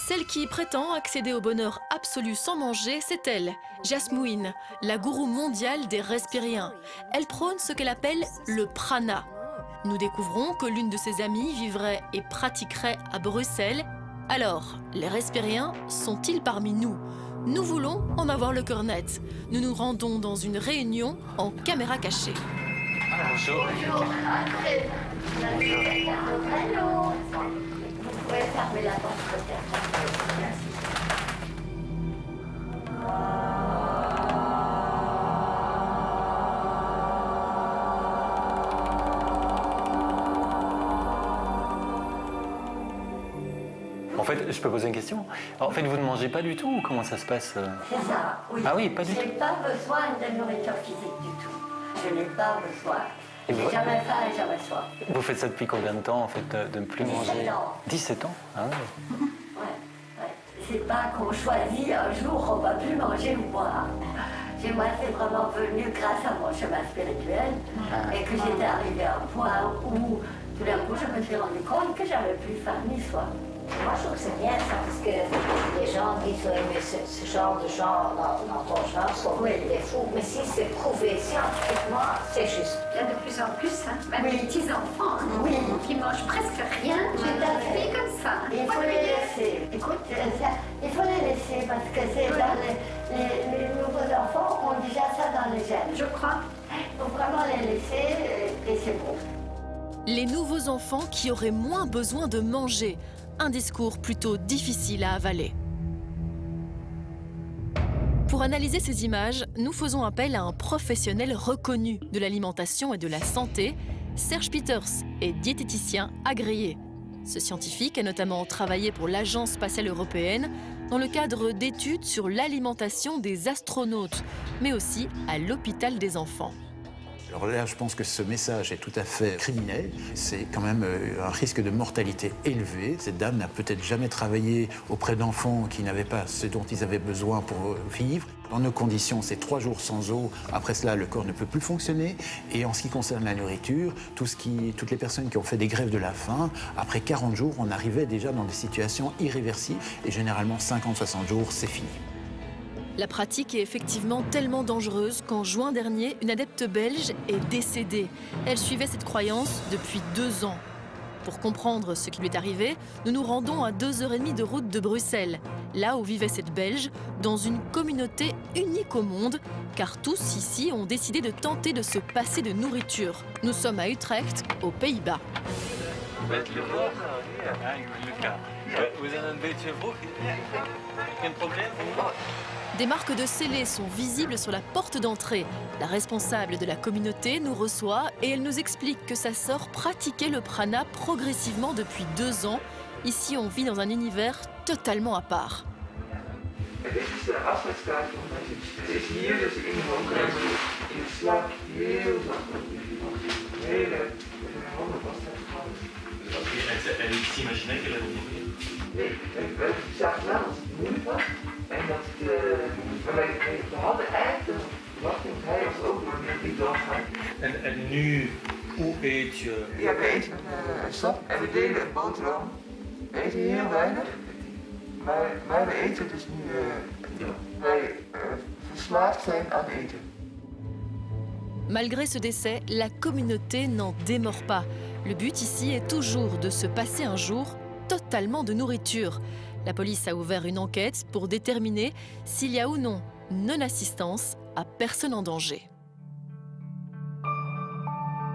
Speaker 1: Celle qui prétend accéder au bonheur absolu sans manger, c'est elle, Jasmine, la gourou mondiale des respiriens. Elle prône ce qu'elle appelle le prana. Nous découvrons que l'une de ses amies vivrait et pratiquerait à Bruxelles. Alors, les respiriens sont-ils parmi nous? Nous voulons en avoir le cœur net. Nous nous rendons dans une réunion en caméra cachée.
Speaker 8: Bonjour.
Speaker 5: Allô Vous
Speaker 8: En fait, je peux poser une question En fait, vous ne mangez pas du tout ou comment ça se passe euh
Speaker 5: C'est ça, oui.
Speaker 8: Ah oui, pas du
Speaker 5: Je
Speaker 8: tout.
Speaker 5: n'ai pas besoin de nourriture physique du tout. Je n'ai pas besoin.
Speaker 8: Et
Speaker 5: J'ai
Speaker 8: vous-
Speaker 5: jamais faim et jamais soif.
Speaker 8: Vous faites ça depuis combien de temps en fait, euh, de ne plus
Speaker 5: 17
Speaker 8: manger
Speaker 5: ans.
Speaker 8: 17 ans Ah ouais.
Speaker 5: C'est pas qu'on choisit un jour on va plus manger ou boire. Chez moi, c'est vraiment venu grâce à mon chemin spirituel et que j'étais arrivée à un point où tout d'un coup je me suis rendu compte que j'avais plus faim ni soif.
Speaker 17: Moi, je trouve que c'est bien ça, parce que les gens disent oui, mais ce, ce genre de gens dans, dans ton genre sont des fous. Mais si c'est prouvé scientifiquement, c'est juste.
Speaker 20: Il y a de plus en plus, hein, même les petits-enfants, hein,
Speaker 17: Oui.
Speaker 20: qui mangent presque rien,
Speaker 17: Tout
Speaker 20: j'ai
Speaker 17: à fait.
Speaker 20: fille comme ça.
Speaker 17: Il faut les laisser. Écoute, euh, ça, il faut les laisser parce que c'est dans les, les- les nouveaux enfants ont déjà ça dans les gènes.
Speaker 20: Je crois.
Speaker 17: Il faut vraiment les laisser euh, et c'est beau.
Speaker 1: Les nouveaux enfants qui auraient moins besoin de manger. Un discours plutôt difficile à avaler. Pour analyser ces images, nous faisons appel à un professionnel reconnu de l'alimentation et de la santé. Serge Peters est diététicien agréé. Ce scientifique a notamment travaillé pour l'Agence spatiale européenne dans le cadre d'études sur l'alimentation des astronautes, mais aussi à l'hôpital des enfants.
Speaker 21: Alors là, je pense que ce message est tout à fait criminel. C'est quand même euh, un risque de mortalité élevé. Cette dame n'a peut-être jamais travaillé auprès d'enfants qui n'avaient pas ce dont ils avaient besoin pour euh, vivre. Dans nos conditions, c'est trois jours sans eau. Après cela, le corps ne peut plus fonctionner. Et en ce qui concerne la nourriture, toutes les personnes qui ont fait des grèves de la faim, après 40 jours, on arrivait déjà dans des situations irréversibles. Et généralement, 50-60 jours, c'est fini.
Speaker 1: La pratique est effectivement tellement dangereuse qu'en juin dernier, une adepte belge est décédée. Elle suivait cette croyance depuis deux ans. Pour comprendre ce qui lui est arrivé, nous nous rendons à deux heures et demie de route de Bruxelles, là où vivait cette Belge, dans une communauté unique au monde, car tous ici ont décidé de tenter de se passer de nourriture. Nous sommes à Utrecht, aux Pays-Bas.
Speaker 8: Vous
Speaker 1: Des marques de scellés sont visibles sur la porte d'entrée. La responsable de la communauté nous reçoit et elle nous explique que sa sœur pratiquait le prana progressivement depuis deux ans. Ici, on vit dans un univers totalement à part.
Speaker 19: Nee, ik zag wel dat het moeilijk was. En dat het, uh, we hadden eigenlijk verwachting dat hij ons ook maar meer niet doorgaan.
Speaker 10: En, en nu, hoe eet je?
Speaker 19: Ja, we eten een sap en we delen een boterham. We eten heel weinig. Maar, maar we eten dus nu, uh, wij uh, verslaafd zijn aan eten.
Speaker 1: Malgré ce décès, la communauté n'en démord pas. Le but ici est toujours de se passer un jour totalement de nourriture. La police a ouvert une enquête pour déterminer s'il y a ou non non-assistance à personne en danger.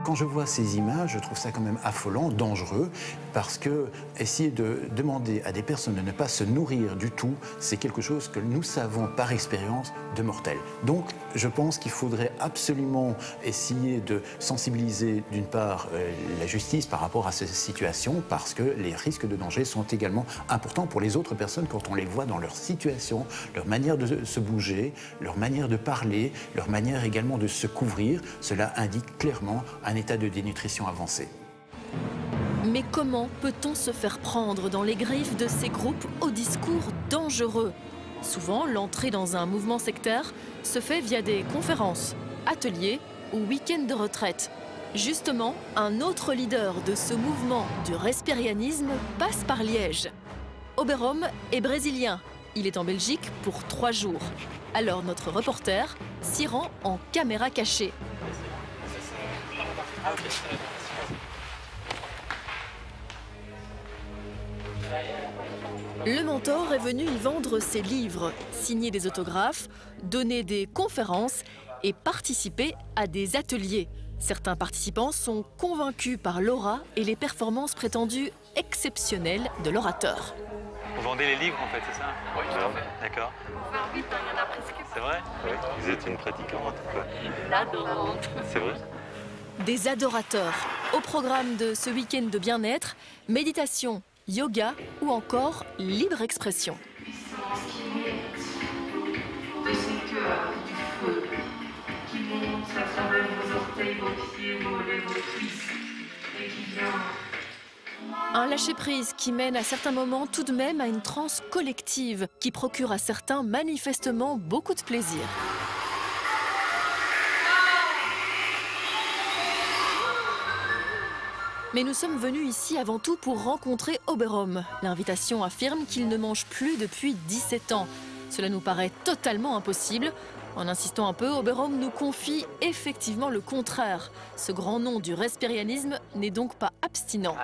Speaker 21: Quand je vois ces images, je trouve ça quand même affolant, dangereux, parce que essayer de demander à des personnes de ne pas se nourrir du tout, c'est quelque chose que nous savons par expérience de mortel. Donc, je pense qu'il faudrait absolument essayer de sensibiliser, d'une part, euh, la justice par rapport à ces situations, parce que les risques de danger sont également importants pour les autres personnes quand on les voit dans leur situation, leur manière de se bouger, leur manière de parler, leur manière également de se couvrir. Cela indique clairement un état de dénutrition avancé.
Speaker 1: Mais comment peut-on se faire prendre dans les griffes de ces groupes au discours dangereux? Souvent, l'entrée dans un mouvement sectaire se fait via des conférences, ateliers ou week-ends de retraite. Justement, un autre leader de ce mouvement du respirianisme passe par Liège. Oberom est brésilien. Il est en Belgique pour trois jours. Alors notre reporter s'y rend en caméra cachée. Le mentor est venu y vendre ses livres, signer des autographes, donner des conférences et participer à des ateliers. Certains participants sont convaincus par l'aura et les performances prétendues exceptionnelles de l'orateur.
Speaker 8: Vous vendez les livres en fait, c'est ça
Speaker 10: Oui, tout à fait.
Speaker 8: D'accord. C'est vrai Oui. Vous êtes une pratiquante quoi. C'est vrai
Speaker 1: Des adorateurs. Au programme de ce week-end de bien-être, méditation, yoga ou encore libre expression. Un lâcher-prise qui mène à certains moments tout de même à une transe collective qui procure à certains manifestement beaucoup de plaisir. Mais nous sommes venus ici avant tout pour rencontrer Oberom. L'invitation affirme qu'il ne mange plus depuis 17 ans. Cela nous paraît totalement impossible. En insistant un peu, Oberom nous confie effectivement le contraire. Ce grand nom du respirianisme n'est donc pas abstinent.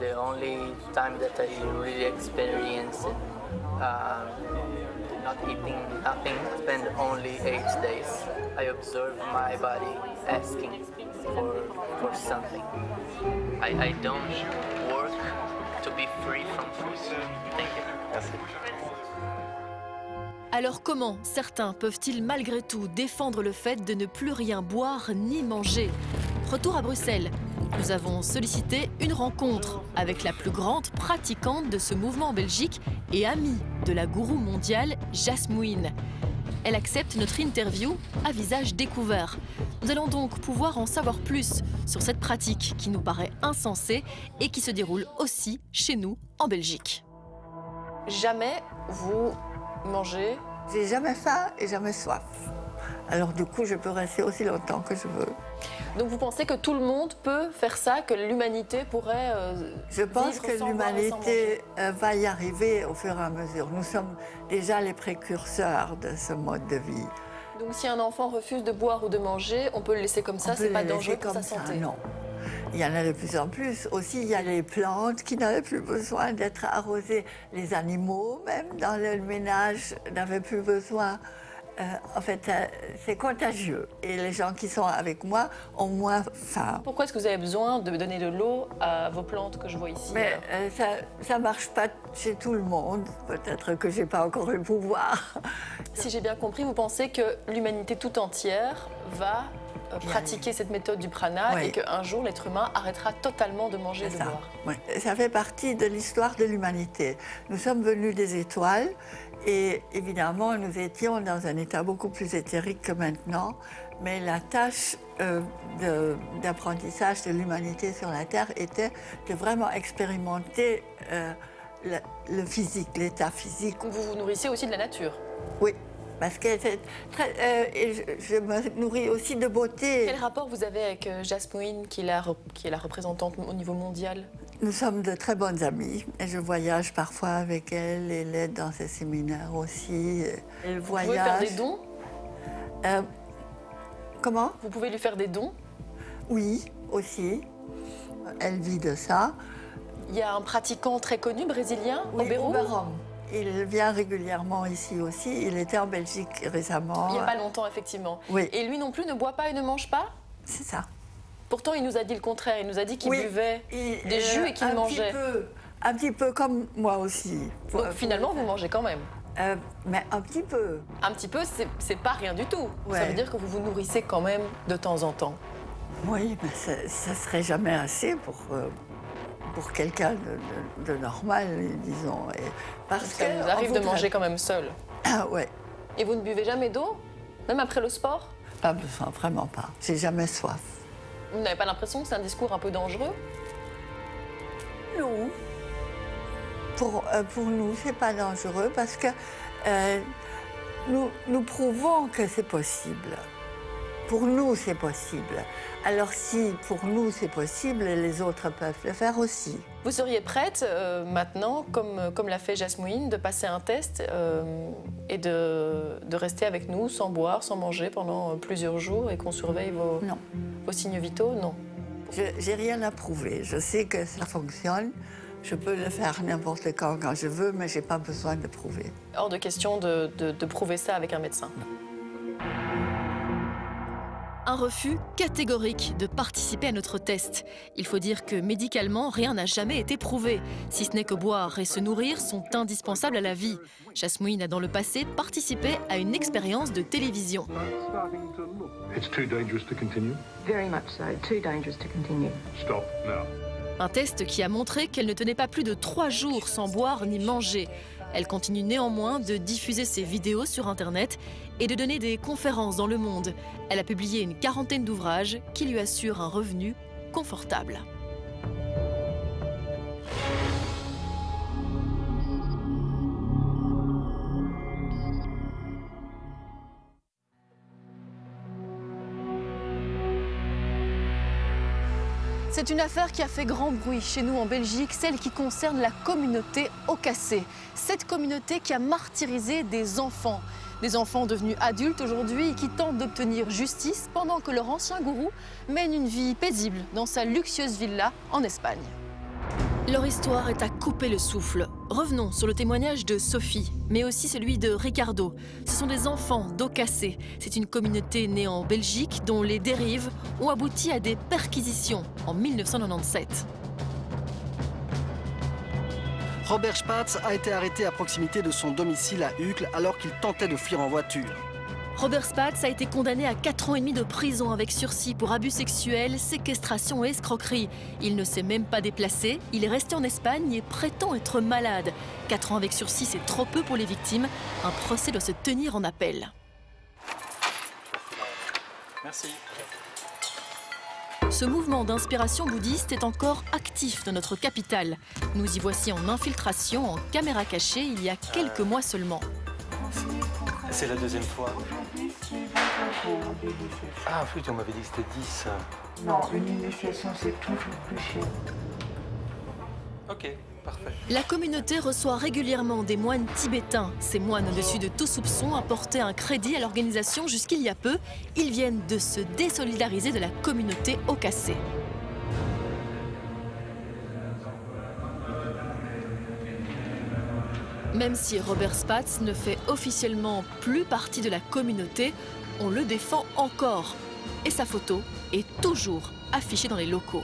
Speaker 22: The only time that I really experience it, uh, not eating nothing, spend only eight days. I observe my body asking for, for something. I, I don't work to be free from food. Thank you. It.
Speaker 1: Alors comment certains peuvent-ils malgré tout défendre le fait de ne plus rien boire ni manger? Retour à Bruxelles. Nous avons sollicité une rencontre avec la plus grande pratiquante de ce mouvement en Belgique et amie de la gourou mondiale Jasmine. Elle accepte notre interview à visage découvert. Nous allons donc pouvoir en savoir plus sur cette pratique qui nous paraît insensée et qui se déroule aussi chez nous en Belgique.
Speaker 6: Jamais vous mangez
Speaker 23: J'ai jamais faim et jamais soif. Alors du coup, je peux rester aussi longtemps que je veux.
Speaker 6: Donc vous pensez que tout le monde peut faire ça, que l'humanité pourrait euh,
Speaker 23: Je pense que l'humanité euh, va y arriver au fur et à mesure. Nous sommes déjà les précurseurs de ce mode de vie.
Speaker 6: Donc si un enfant refuse de boire ou de manger, on peut le laisser comme ça, c'est pas dangereux pour sa
Speaker 23: ça,
Speaker 6: santé.
Speaker 23: Non. Il y en a de plus en plus. Aussi, il y a les plantes qui n'avaient plus besoin d'être arrosées. Les animaux, même dans le ménage, n'avaient plus besoin. Euh, en fait, euh, c'est contagieux. Et les gens qui sont avec moi ont moins faim.
Speaker 6: Pourquoi est-ce que vous avez besoin de donner de l'eau à vos plantes que je vois ici
Speaker 23: Mais euh, ça ne marche pas chez tout le monde. Peut-être que je n'ai pas encore le pouvoir.
Speaker 6: Si j'ai bien compris, vous pensez que l'humanité tout entière va pratiquer cette méthode du prana
Speaker 23: Oui.
Speaker 6: et qu'un jour l'être humain arrêtera totalement de manger et de
Speaker 23: ça.
Speaker 6: boire.
Speaker 23: Oui, ça fait partie de l'histoire de l'humanité. Nous sommes venus des étoiles et évidemment, nous étions dans un état beaucoup plus éthérique que maintenant. Mais la tâche euh, d'apprentissage de l'humanité sur la Terre était de vraiment expérimenter euh, le, le physique, l'état physique.
Speaker 6: Vous vous nourrissez aussi de la nature.
Speaker 23: Oui, parce que très. euh, et je, je me nourris aussi de beauté.
Speaker 6: Quel rapport vous avez avec Jasmine, qui est, la, rep- qui est la représentante au niveau mondial?
Speaker 23: Nous sommes de très bonnes amies et je voyage parfois avec elle et l'aide dans ses séminaires aussi. Elle
Speaker 6: Vous pouvez
Speaker 23: voyage.
Speaker 6: faire des dons?
Speaker 23: Euh, comment?
Speaker 6: Vous pouvez lui faire des dons?
Speaker 23: Oui, aussi. Elle vit de ça.
Speaker 6: Il y a un pratiquant très connu brésilien,
Speaker 23: Oui.
Speaker 6: Oberon.
Speaker 23: Il vient régulièrement ici aussi. Il était en Belgique récemment.
Speaker 6: Il n'y a pas longtemps, effectivement.
Speaker 23: Oui.
Speaker 6: Et lui non plus ne boit pas et ne mange pas?
Speaker 23: C'est ça.
Speaker 6: Pourtant, il nous a dit le contraire. Il nous a dit qu'il
Speaker 23: Oui,
Speaker 6: buvait
Speaker 23: il-
Speaker 6: des
Speaker 23: euh,
Speaker 6: jus et qu'il
Speaker 23: un
Speaker 6: mangeait.
Speaker 23: Petit peu, un petit peu comme moi aussi.
Speaker 6: Donc finalement, vous mangez quand même.
Speaker 23: Euh, mais un petit peu.
Speaker 6: Un petit peu, c'est- pas rien du tout. Ça veut dire que vous vous nourrissez quand même de temps en temps.
Speaker 23: Oui, mais ça, ça serait jamais assez pour, euh, pour quelqu'un de, de- de normal, disons. Et parce
Speaker 6: Ça
Speaker 23: que
Speaker 6: vous
Speaker 23: on
Speaker 6: arrive de
Speaker 23: voudrait-
Speaker 6: manger quand même seul.
Speaker 23: Ah ouais,
Speaker 6: Et vous ne buvez jamais d'eau Même après le sport?
Speaker 23: Pas besoin, vraiment pas. J'ai jamais soif.
Speaker 6: Vous n'avez pas l'impression que c'est un discours un peu dangereux
Speaker 23: Non. Pour, euh, pour nous, c'est pas dangereux parce que euh, nous, nous prouvons que c'est possible. Pour nous, c'est possible. Alors si pour nous c'est possible, les autres peuvent le faire aussi.
Speaker 6: Vous seriez prête euh, maintenant, comme, comme l'a fait Jasmine, de passer un test euh, et de, de rester avec nous sans boire, sans manger pendant euh, plusieurs jours et qu'on surveille vos, vos signes vitaux? Non.
Speaker 23: Je n'ai rien à prouver. Je sais que ça fonctionne. Je peux le faire n'importe quand, quand je veux, mais je n'ai pas besoin de prouver.
Speaker 6: Hors de question de, de- de prouver ça avec un médecin.
Speaker 1: Un refus catégorique de participer à notre test. Il faut dire que médicalement, rien n'a jamais été prouvé, si ce n'est que boire et se nourrir sont indispensables à la vie. Jasmine a dans le passé participé à une expérience de télévision.
Speaker 24: It's too dangerous to continue?
Speaker 5: Very much so. Too dangerous to continue.
Speaker 24: Stop now.
Speaker 1: Un test qui a montré qu'elle ne tenait pas plus de trois jours sans boire ni manger. Elle continue néanmoins de diffuser ses vidéos sur Internet et de donner des conférences dans le monde. Elle a publié une quarantaine d'ouvrages qui lui assurent un revenu confortable. C'est une affaire qui a fait grand bruit chez nous en Belgique, celle qui concerne la communauté Ocassé. Cette communauté qui a martyrisé des enfants. Des enfants devenus adultes aujourd'hui qui tentent d'obtenir justice pendant que leur ancien gourou mène une vie paisible dans sa luxueuse villa en Espagne. Leur histoire est à couper le souffle. Revenons sur le témoignage de Sophie, mais aussi celui de Ricardo. Ce sont des enfants d'Ocassé. C'est une communauté née en Belgique dont les dérives ont abouti à des perquisitions en 1997.
Speaker 25: Robert Spatz a été arrêté à proximité de son domicile à Uccle alors qu'il tentait de fuir en voiture.
Speaker 1: Robert Spatz a été condamné à 4 ans et demi de prison avec sursis pour abus sexuels, séquestration et escroquerie. Il ne s'est même pas déplacé, il est resté en Espagne et prétend être malade. 4 ans avec sursis, c'est trop peu pour les victimes. Un procès doit se tenir en appel.
Speaker 8: Merci.
Speaker 1: Ce mouvement d'inspiration bouddhiste est encore actif dans notre capitale. Nous y voici en infiltration, en caméra cachée, il y a quelques mois seulement.
Speaker 8: C'est la deuxième fois. Ah, oui, on m'avait dit que c'était 10.
Speaker 19: Non, une initiation, c'est toujours plus cher.
Speaker 8: Ok,
Speaker 1: La communauté reçoit régulièrement des moines tibétains. Ces moines, au-dessus de tout soupçon, apportaient un crédit à l'organisation jusqu'il y a peu. Ils viennent de se désolidariser de la communauté Ocassé. Même si Robert Spatz ne fait officiellement plus partie de la communauté, on le défend encore. Et sa photo est toujours affichée dans les locaux.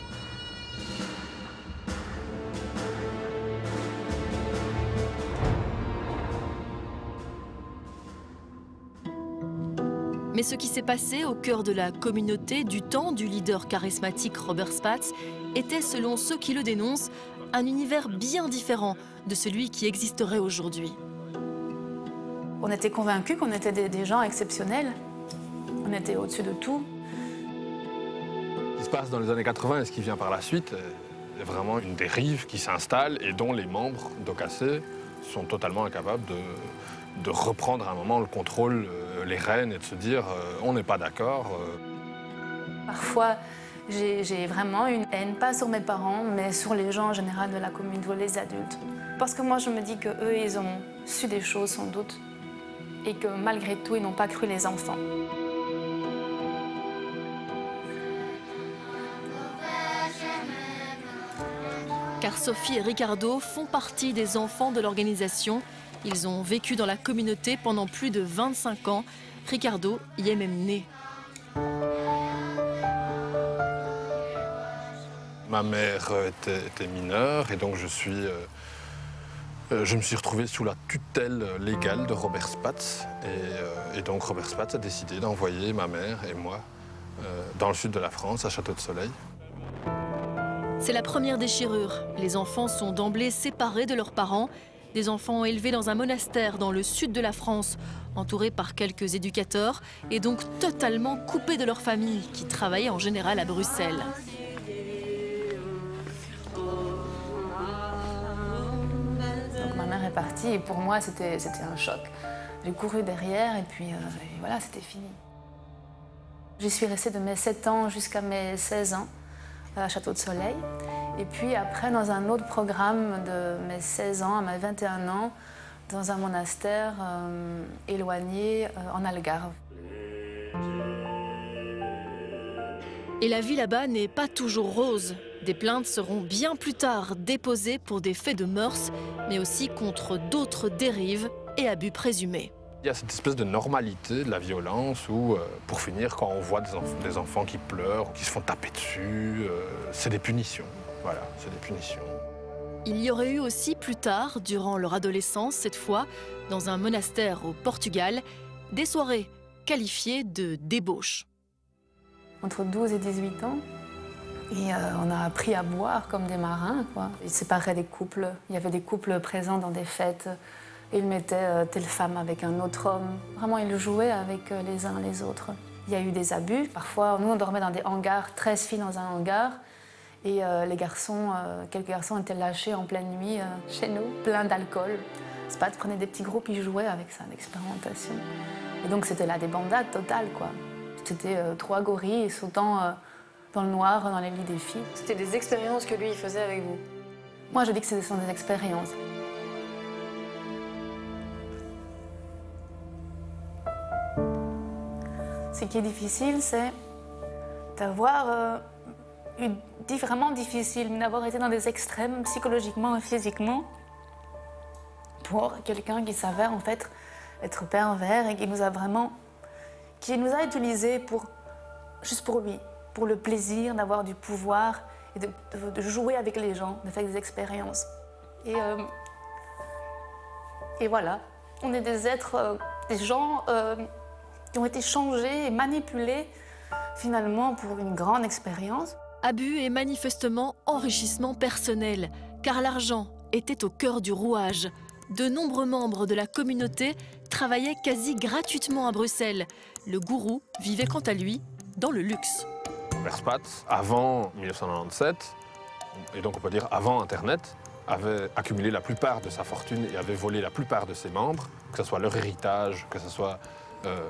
Speaker 1: Mais ce qui s'est passé au cœur de la communauté du temps du leader charismatique Robert Spatz était, selon ceux qui le dénoncent, un univers bien différent de celui qui existerait aujourd'hui.
Speaker 2: On était convaincus qu'on était des, des gens exceptionnels. On était au-dessus de tout.
Speaker 26: Ce qui se passe dans les années 80 et ce qui vient par la suite est vraiment une dérive qui s'installe et dont les membres d'Ocassé sont totalement incapables de, de reprendre à un moment le contrôle, euh, les rênes et de se dire euh, on n'est pas d'accord. euh.
Speaker 2: Parfois, j'ai vraiment une haine, pas sur mes parents, mais sur les gens en général de la communauté, les adultes. Parce que moi, je me dis qu'eux, ils ont su des choses sans doute. Et que malgré tout, ils n'ont pas cru les enfants.
Speaker 1: Car Sophie et Ricardo font partie des enfants de l'organisation. Ils ont vécu dans la communauté pendant plus de 25 ans. Ricardo y est même né.
Speaker 26: Ma mère était, était mineure et donc je suis, euh, euh, je me suis retrouvé sous la tutelle légale de Robert Spatz. Et, euh, et donc Robert Spatz a décidé d'envoyer ma mère et moi euh, dans le sud de la France, à Château de Soleil.
Speaker 1: C'est la première déchirure. Les enfants sont d'emblée séparés de leurs parents. Des enfants élevés dans un monastère dans le sud de la France, entourés par quelques éducateurs et donc totalement coupés de leur famille qui travaillait en général à Bruxelles.
Speaker 2: Donc ma mère est partie et pour moi, c'était un choc. J'ai couru derrière et puis euh, voilà, c'était fini. J'y suis restée de mes 7 ans jusqu'à mes 16 ans à Château de Soleil. Et puis après, dans un autre programme de mes 16 ans à mes 21 ans, dans un monastère euh, éloigné euh, en Algarve.
Speaker 1: Et la vie là-bas n'est pas toujours rose. Des plaintes seront bien plus tard déposées pour des faits de mœurs, mais aussi contre d'autres dérives et abus présumés.
Speaker 26: Il y a cette espèce de normalité de la violence où, euh, pour finir, quand on voit des, enf- des enfants qui pleurent ou qui se font taper dessus, euh, c'est des punitions. Voilà, c'est des punitions.
Speaker 1: Il y aurait eu aussi plus tard, durant leur adolescence cette fois, dans un monastère au Portugal, des soirées qualifiées de débauche.
Speaker 2: entre 12 et 18 ans. Et euh, on a appris à boire comme des marins. Quoi. Ils séparaient des couples. Il y avait des couples présents dans des fêtes. Ils mettaient euh, telle femme avec un autre homme. Vraiment, ils jouaient avec euh, les uns les autres. Il y a eu des abus. Parfois, nous, on dormait dans des hangars, 13 filles dans un hangar. Et euh, les garçons, euh, quelques garçons étaient lâchés en pleine nuit euh, chez nous, plein d'alcool. Spad prenait des petits groupes, ils jouaient avec ça, l'expérimentation. Et donc c'était la débandade totale, quoi. C'était euh, trois gorilles sautant dans le noir, dans les lits des filles.
Speaker 27: C'était des expériences que lui il faisait avec vous.
Speaker 2: Moi, je dis que ce sont des expériences. Ce qui est difficile, c'est d'avoir dit vraiment difficile, d'avoir été dans des extrêmes psychologiquement et physiquement pour quelqu'un qui s'avère en fait être pervers et qui nous a vraiment, qui nous a utilisés pour juste pour lui, pour le plaisir d'avoir du pouvoir et de, jouer avec les gens, de faire des expériences. Et, euh, et voilà, on est des êtres, euh, des gens euh, qui ont été changés et manipulés finalement pour une grande expérience.
Speaker 1: Abus et manifestement enrichissement personnel, car l'argent était au cœur du rouage. De nombreux membres de la communauté travaillaient quasi gratuitement à Bruxelles. Le gourou vivait quant à lui dans le luxe.
Speaker 26: Robert Spatz, avant 1997, et donc on peut dire avant Internet, avait accumulé la plupart de sa fortune et avait volé la plupart de ses membres, que ce soit leur héritage, que ce soit euh,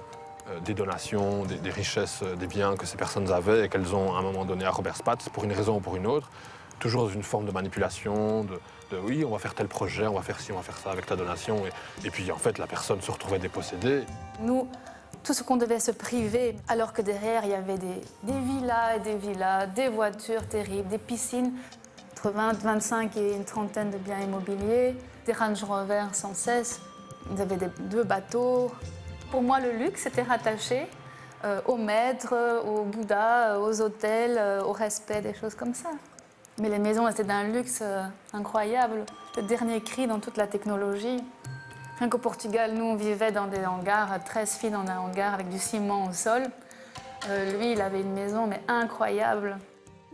Speaker 26: des donations, des, richesses, euh, des biens que ces personnes avaient et qu'elles ont à un moment donné à Robert Spatz, pour une raison ou pour une autre, toujours dans une forme de manipulation, de, oui, on va faire tel projet, on va faire ci, on va faire ça avec ta donation. Et, puis en fait, la personne se retrouvait dépossédée.
Speaker 2: Nous, tout ce qu'on devait se priver, alors que derrière, il y avait des, villas et des villas, des voitures terribles, des piscines, entre 20, 25 et une trentaine de biens immobiliers, des Range Rover sans cesse. Ils avaient deux bateaux. Pour moi, le luxe était rattaché euh, au maître, euh, au Bouddha, euh, aux hôtels, euh, au respect, des choses comme ça. Mais les maisons étaient d'un luxe euh, incroyable, le dernier cri dans toute la technologie. Rien qu'au Portugal, nous, on vivait dans des hangars, 13 filles dans un hangar avec du ciment au sol. Lui, il avait une maison, mais incroyable.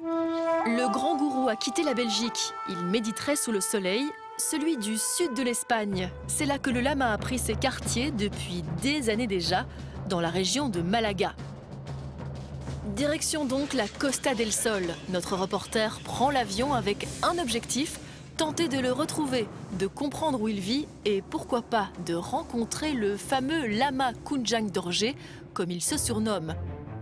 Speaker 1: Le grand gourou a quitté la Belgique. Il méditerait sous le soleil, celui du sud de l'Espagne. C'est là que le lama a pris ses quartiers depuis des années déjà, dans la région de Malaga. Direction donc la Costa del Sol. Notre reporter prend l'avion avec un objectif, tenter de le retrouver, de comprendre où il vit et pourquoi pas de rencontrer le fameux lama Kunjang Dorje, comme il se surnomme.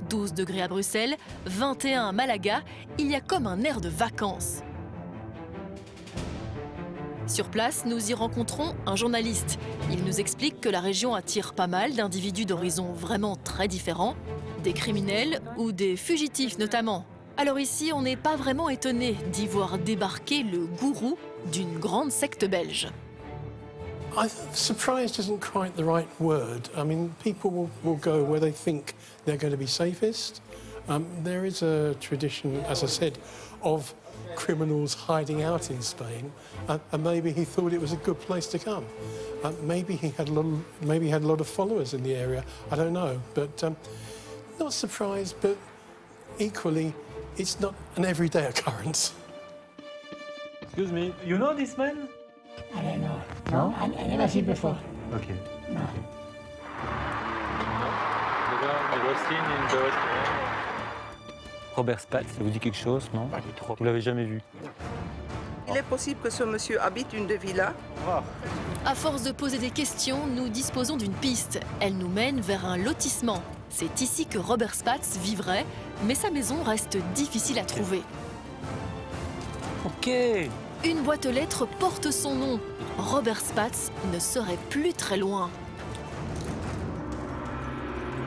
Speaker 1: 12 degrés à Bruxelles, 21 à Malaga, il y a comme un air de vacances. Sur place, nous y rencontrons un journaliste. Il nous explique que la région attire pas mal d'individus d'horizons vraiment très différents, des criminels ou des fugitifs notamment. Alors ici, on n'est pas vraiment étonné d'y voir débarquer le gourou d'une grande secte belge.
Speaker 28: Surprised isn't quite the right word. I mean, people will, will go where they think they're going to be safest. Um, there is a tradition, as I said, of criminals hiding out in Spain, uh, and maybe he thought it was a good place to come. Uh, maybe he had a lot, of, maybe he had a lot of followers in the area. I don't know, but um, not surprised, but equally, it's not an everyday occurrence.
Speaker 8: Excuse me, you know this man?
Speaker 29: I don't know. No, I, I never seen before.
Speaker 8: Okay.
Speaker 29: No.
Speaker 8: Robert Spatz, ça vous dit quelque chose, non Vous l'avez jamais vu
Speaker 30: Il est possible que ce monsieur habite une des villas.
Speaker 1: À force de poser des questions, nous disposons d'une piste. Elle nous mène vers un lotissement. C'est ici que Robert Spatz vivrait, mais sa maison reste difficile à trouver.
Speaker 8: Ok.
Speaker 1: Une boîte aux lettres porte son nom. Robert Spatz ne serait plus très loin.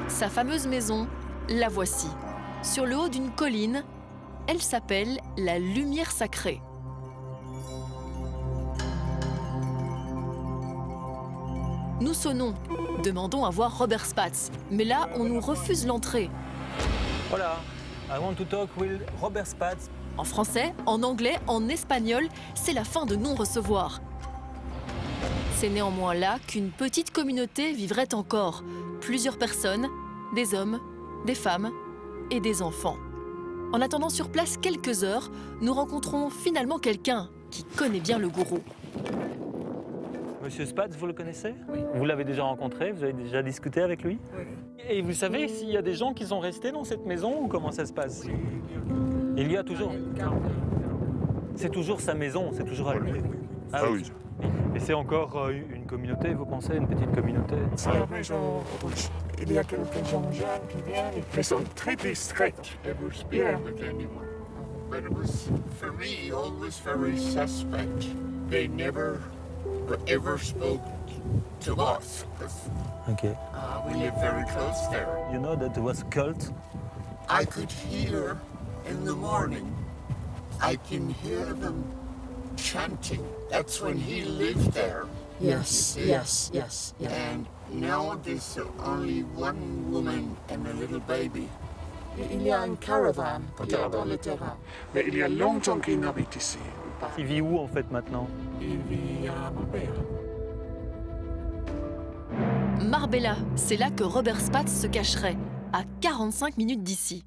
Speaker 1: Sa fameuse maison, la voici. Sur le haut d'une colline, elle s'appelle la Lumière Sacrée. Nous sonnons, demandons à voir Robert Spatz, mais là, on nous refuse l'entrée.
Speaker 8: Voilà. I want to talk with Robert Spatz.
Speaker 1: En français, en anglais, en espagnol, c'est la fin de non-recevoir. C'est néanmoins là qu'une petite communauté vivrait encore. Plusieurs personnes, des hommes, des femmes et des enfants. En attendant sur place quelques heures, nous rencontrons finalement quelqu'un qui connaît bien le gourou.
Speaker 8: Monsieur Spatz, vous le connaissez? Oui. Vous l'avez déjà rencontré Vous avez déjà discuté avec lui? Oui. Et vous savez s'il y a des gens qui sont restés dans cette maison ou comment ça se passe? Il y a toujours C'est toujours sa maison, c'est toujours à lui.
Speaker 31: Ah oui.
Speaker 8: Et c'est encore euh, une communauté, vous pensez, une petite communauté?
Speaker 19: C'est la maison rouge. Il y a quelques gens jeunes qui viennent, ils sont très discrets.
Speaker 32: Never speak with anyone. But it was, for me, always very suspect. They never ever spoke to us. 'cause,
Speaker 8: Ok.
Speaker 32: uh, we live very close there.
Speaker 8: You know that there was a cult?
Speaker 32: I could hear in the morning, I can hear them chanting. That's when he lived there.
Speaker 33: Yes, yes, yes, yeah.
Speaker 32: And now there's only one woman and a little baby.
Speaker 33: Il y a une caravane dans le terrain.
Speaker 19: Mais il y a longtemps qu'il n'habite ici.
Speaker 8: Il vit où en fait maintenant?
Speaker 19: Il vit à Marbella.
Speaker 1: Marbella, c'est là que Robert Spatz se cacherait, à 45 minutes d'ici.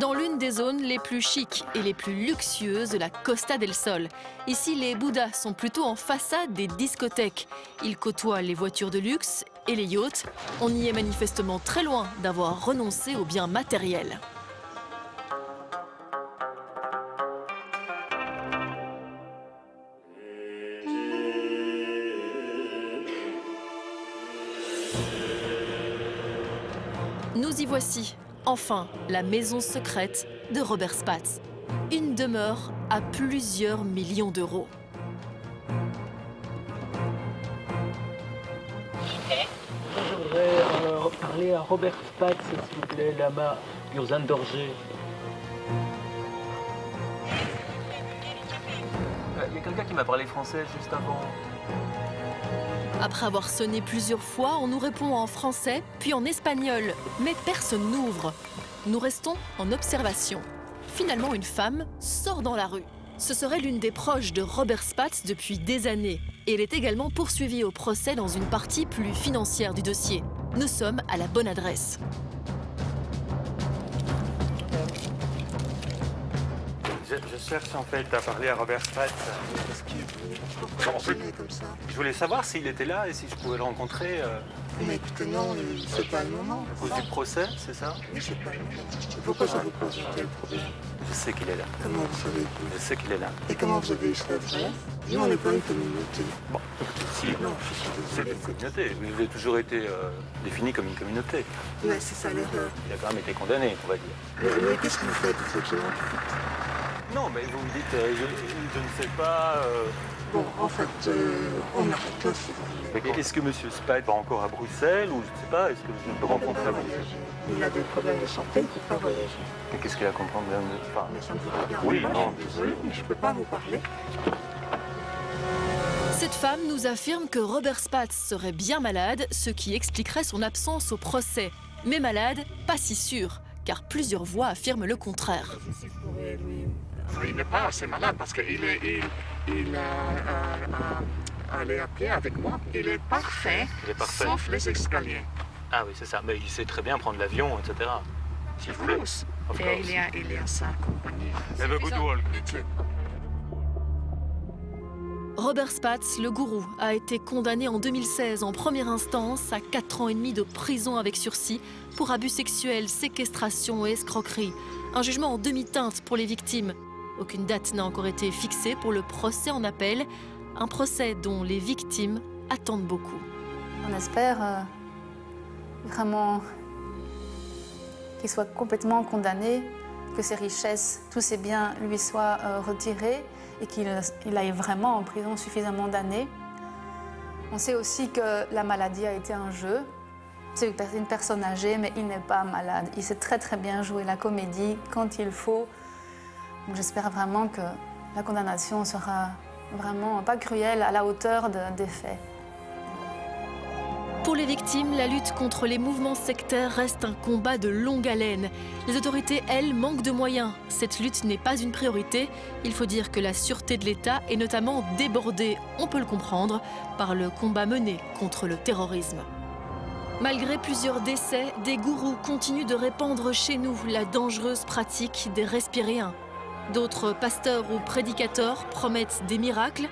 Speaker 1: Dans l'une des zones les plus chics et les plus luxueuses de la Costa del Sol. Ici, les Bouddhas sont plutôt en façade des discothèques. Ils côtoient les voitures de luxe et les yachts. On y est manifestement très loin d'avoir renoncé aux biens matériels. Nous y voici, enfin, la maison secrète de Robert Spatz. Une demeure à plusieurs millions d'euros.
Speaker 8: Je voudrais euh, parler à Robert Spatz, s'il vous plaît, Lama Urzan Dorje. Il y a quelqu'un qui m'a parlé français juste avant.
Speaker 1: Après avoir sonné plusieurs fois, on nous répond en français, puis en espagnol. Mais personne n'ouvre. Nous restons en observation. Finalement, une femme sort dans la rue. Ce serait l'une des proches de Robert Spatz depuis des années. Et elle est également poursuivie au procès dans une partie plus financière du dossier. Nous sommes à la bonne adresse.
Speaker 8: Je, je cherche en fait à parler à Robert
Speaker 19: ça
Speaker 8: Je voulais savoir s'il était là et si je pouvais le rencontrer. euh,
Speaker 19: Mais écoutez, non, c'est pas le moment.
Speaker 8: à cause du procès, c'est ça?
Speaker 19: Mais c'est pas le moment. Pourquoi ça vous pose un tel problème
Speaker 8: Je sais qu'il est là.
Speaker 19: Comment vous savez
Speaker 8: Je sais qu'il est là.
Speaker 19: Et comment vous avez eu cette adresse Nous, on n'est pas une communauté.
Speaker 8: Bon, si,
Speaker 19: Non, je suis
Speaker 8: une communauté. Vous avez toujours été euh, défini comme une communauté.
Speaker 19: Mais c'est ça l'erreur.
Speaker 8: Il a quand même été condamné, on va dire.
Speaker 19: Mais, mais qu'est-ce que vous faites exactement
Speaker 8: Non, mais vous me dites, euh, je, je ne sais pas. euh,
Speaker 19: Bon, en fait, euh, on arrête là, si vous voulez.
Speaker 8: mais Est-ce que M. Spade va encore à Bruxelles ou je ne sais pas Est-ce que je peux rencontrer à Bruxelles
Speaker 19: Il a des problèmes de santé, il ne peut pas voyager.
Speaker 8: Mais qu'est-ce qu'il a comme problème de enfin,
Speaker 19: Mais ça ne vous regarde
Speaker 8: Oui,
Speaker 19: pas,
Speaker 8: non.
Speaker 19: je suis désolée, mais je ne peux pas vous parler.
Speaker 1: Cette femme nous affirme que Robert Spatz serait bien malade, ce qui expliquerait son absence au procès. Mais malade, pas si sûr, car plusieurs voix affirment le contraire.
Speaker 19: Il n'est pas assez malade parce qu'il est... Il, il a, a- a- allé à pied avec moi. Il est parfait,
Speaker 8: Il est parfait.
Speaker 19: sauf les escaliers.
Speaker 8: Ah oui, c'est ça. Mais il sait très bien prendre l'avion, etc. S'il
Speaker 19: Et
Speaker 8: course.
Speaker 19: il y a, il y a sa compagnie.
Speaker 8: Have a good walk.
Speaker 1: Robert Spatz, le gourou, a été condamné en 2016 en première instance à 4 ans et demi de prison avec sursis pour abus sexuels, séquestration et escroquerie. Un jugement en demi-teinte pour les victimes. Aucune date n'a encore été fixée pour le procès en appel, un procès dont les victimes attendent beaucoup.
Speaker 34: On espère euh, vraiment qu'il soit complètement condamné, que ses richesses, tous ses biens lui soient euh, retirés et qu'il il aille vraiment en prison suffisamment d'années. On sait aussi que la maladie a été un jeu. C'est une personne âgée, mais il n'est pas malade. Il sait très très bien jouer la comédie quand il faut. J'espère vraiment que la condamnation sera vraiment pas cruelle, à la hauteur de- des faits.
Speaker 1: Pour les victimes, la lutte contre les mouvements sectaires reste un combat de longue haleine. Les autorités, elles, manquent de moyens. Cette lutte n'est pas une priorité. Il faut dire que la sûreté de l'État est notamment débordée, on peut le comprendre, par le combat mené contre le terrorisme. Malgré plusieurs décès, des gourous continuent de répandre chez nous la dangereuse pratique des respiréens. D'autres pasteurs ou prédicateurs promettent des miracles.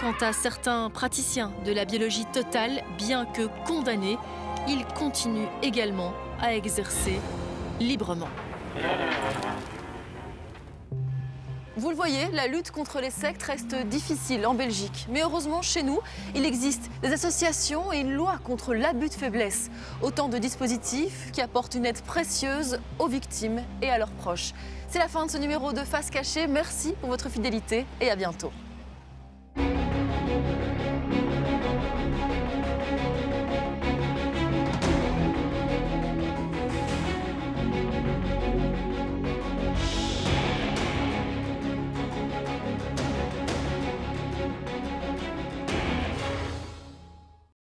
Speaker 1: Quant à certains praticiens de la biologie totale, bien que condamnés, ils continuent également à exercer librement. Vous le voyez, la lutte contre les sectes reste difficile en Belgique. Mais heureusement, chez nous, il existe des associations et une loi contre l'abus de faiblesse. Autant de dispositifs qui apportent une aide précieuse aux victimes et à leurs proches. C'est la fin de ce numéro de Face Cachée. Merci pour votre fidélité et à bientôt.